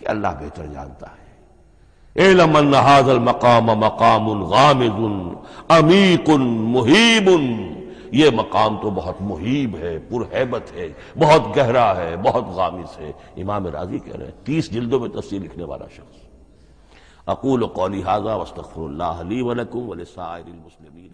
S1: कि अल्लाह बेहतर जानता है। एलमन मकाम मकाम अमीकुन मुहीबुन। ये मकाम तो बहुत मुहीब है, पुरहैबत है, बहुत गहरा है, बहुत गामिज है। इमाम राज़ी कह रहे हैं, तीस जिल्दों में तस्वीर लिखने वाला शख्स। अकूल कौली हाजा वस्तफ़ुल्ला वलकुम वलसाइल मुस्लिमीन।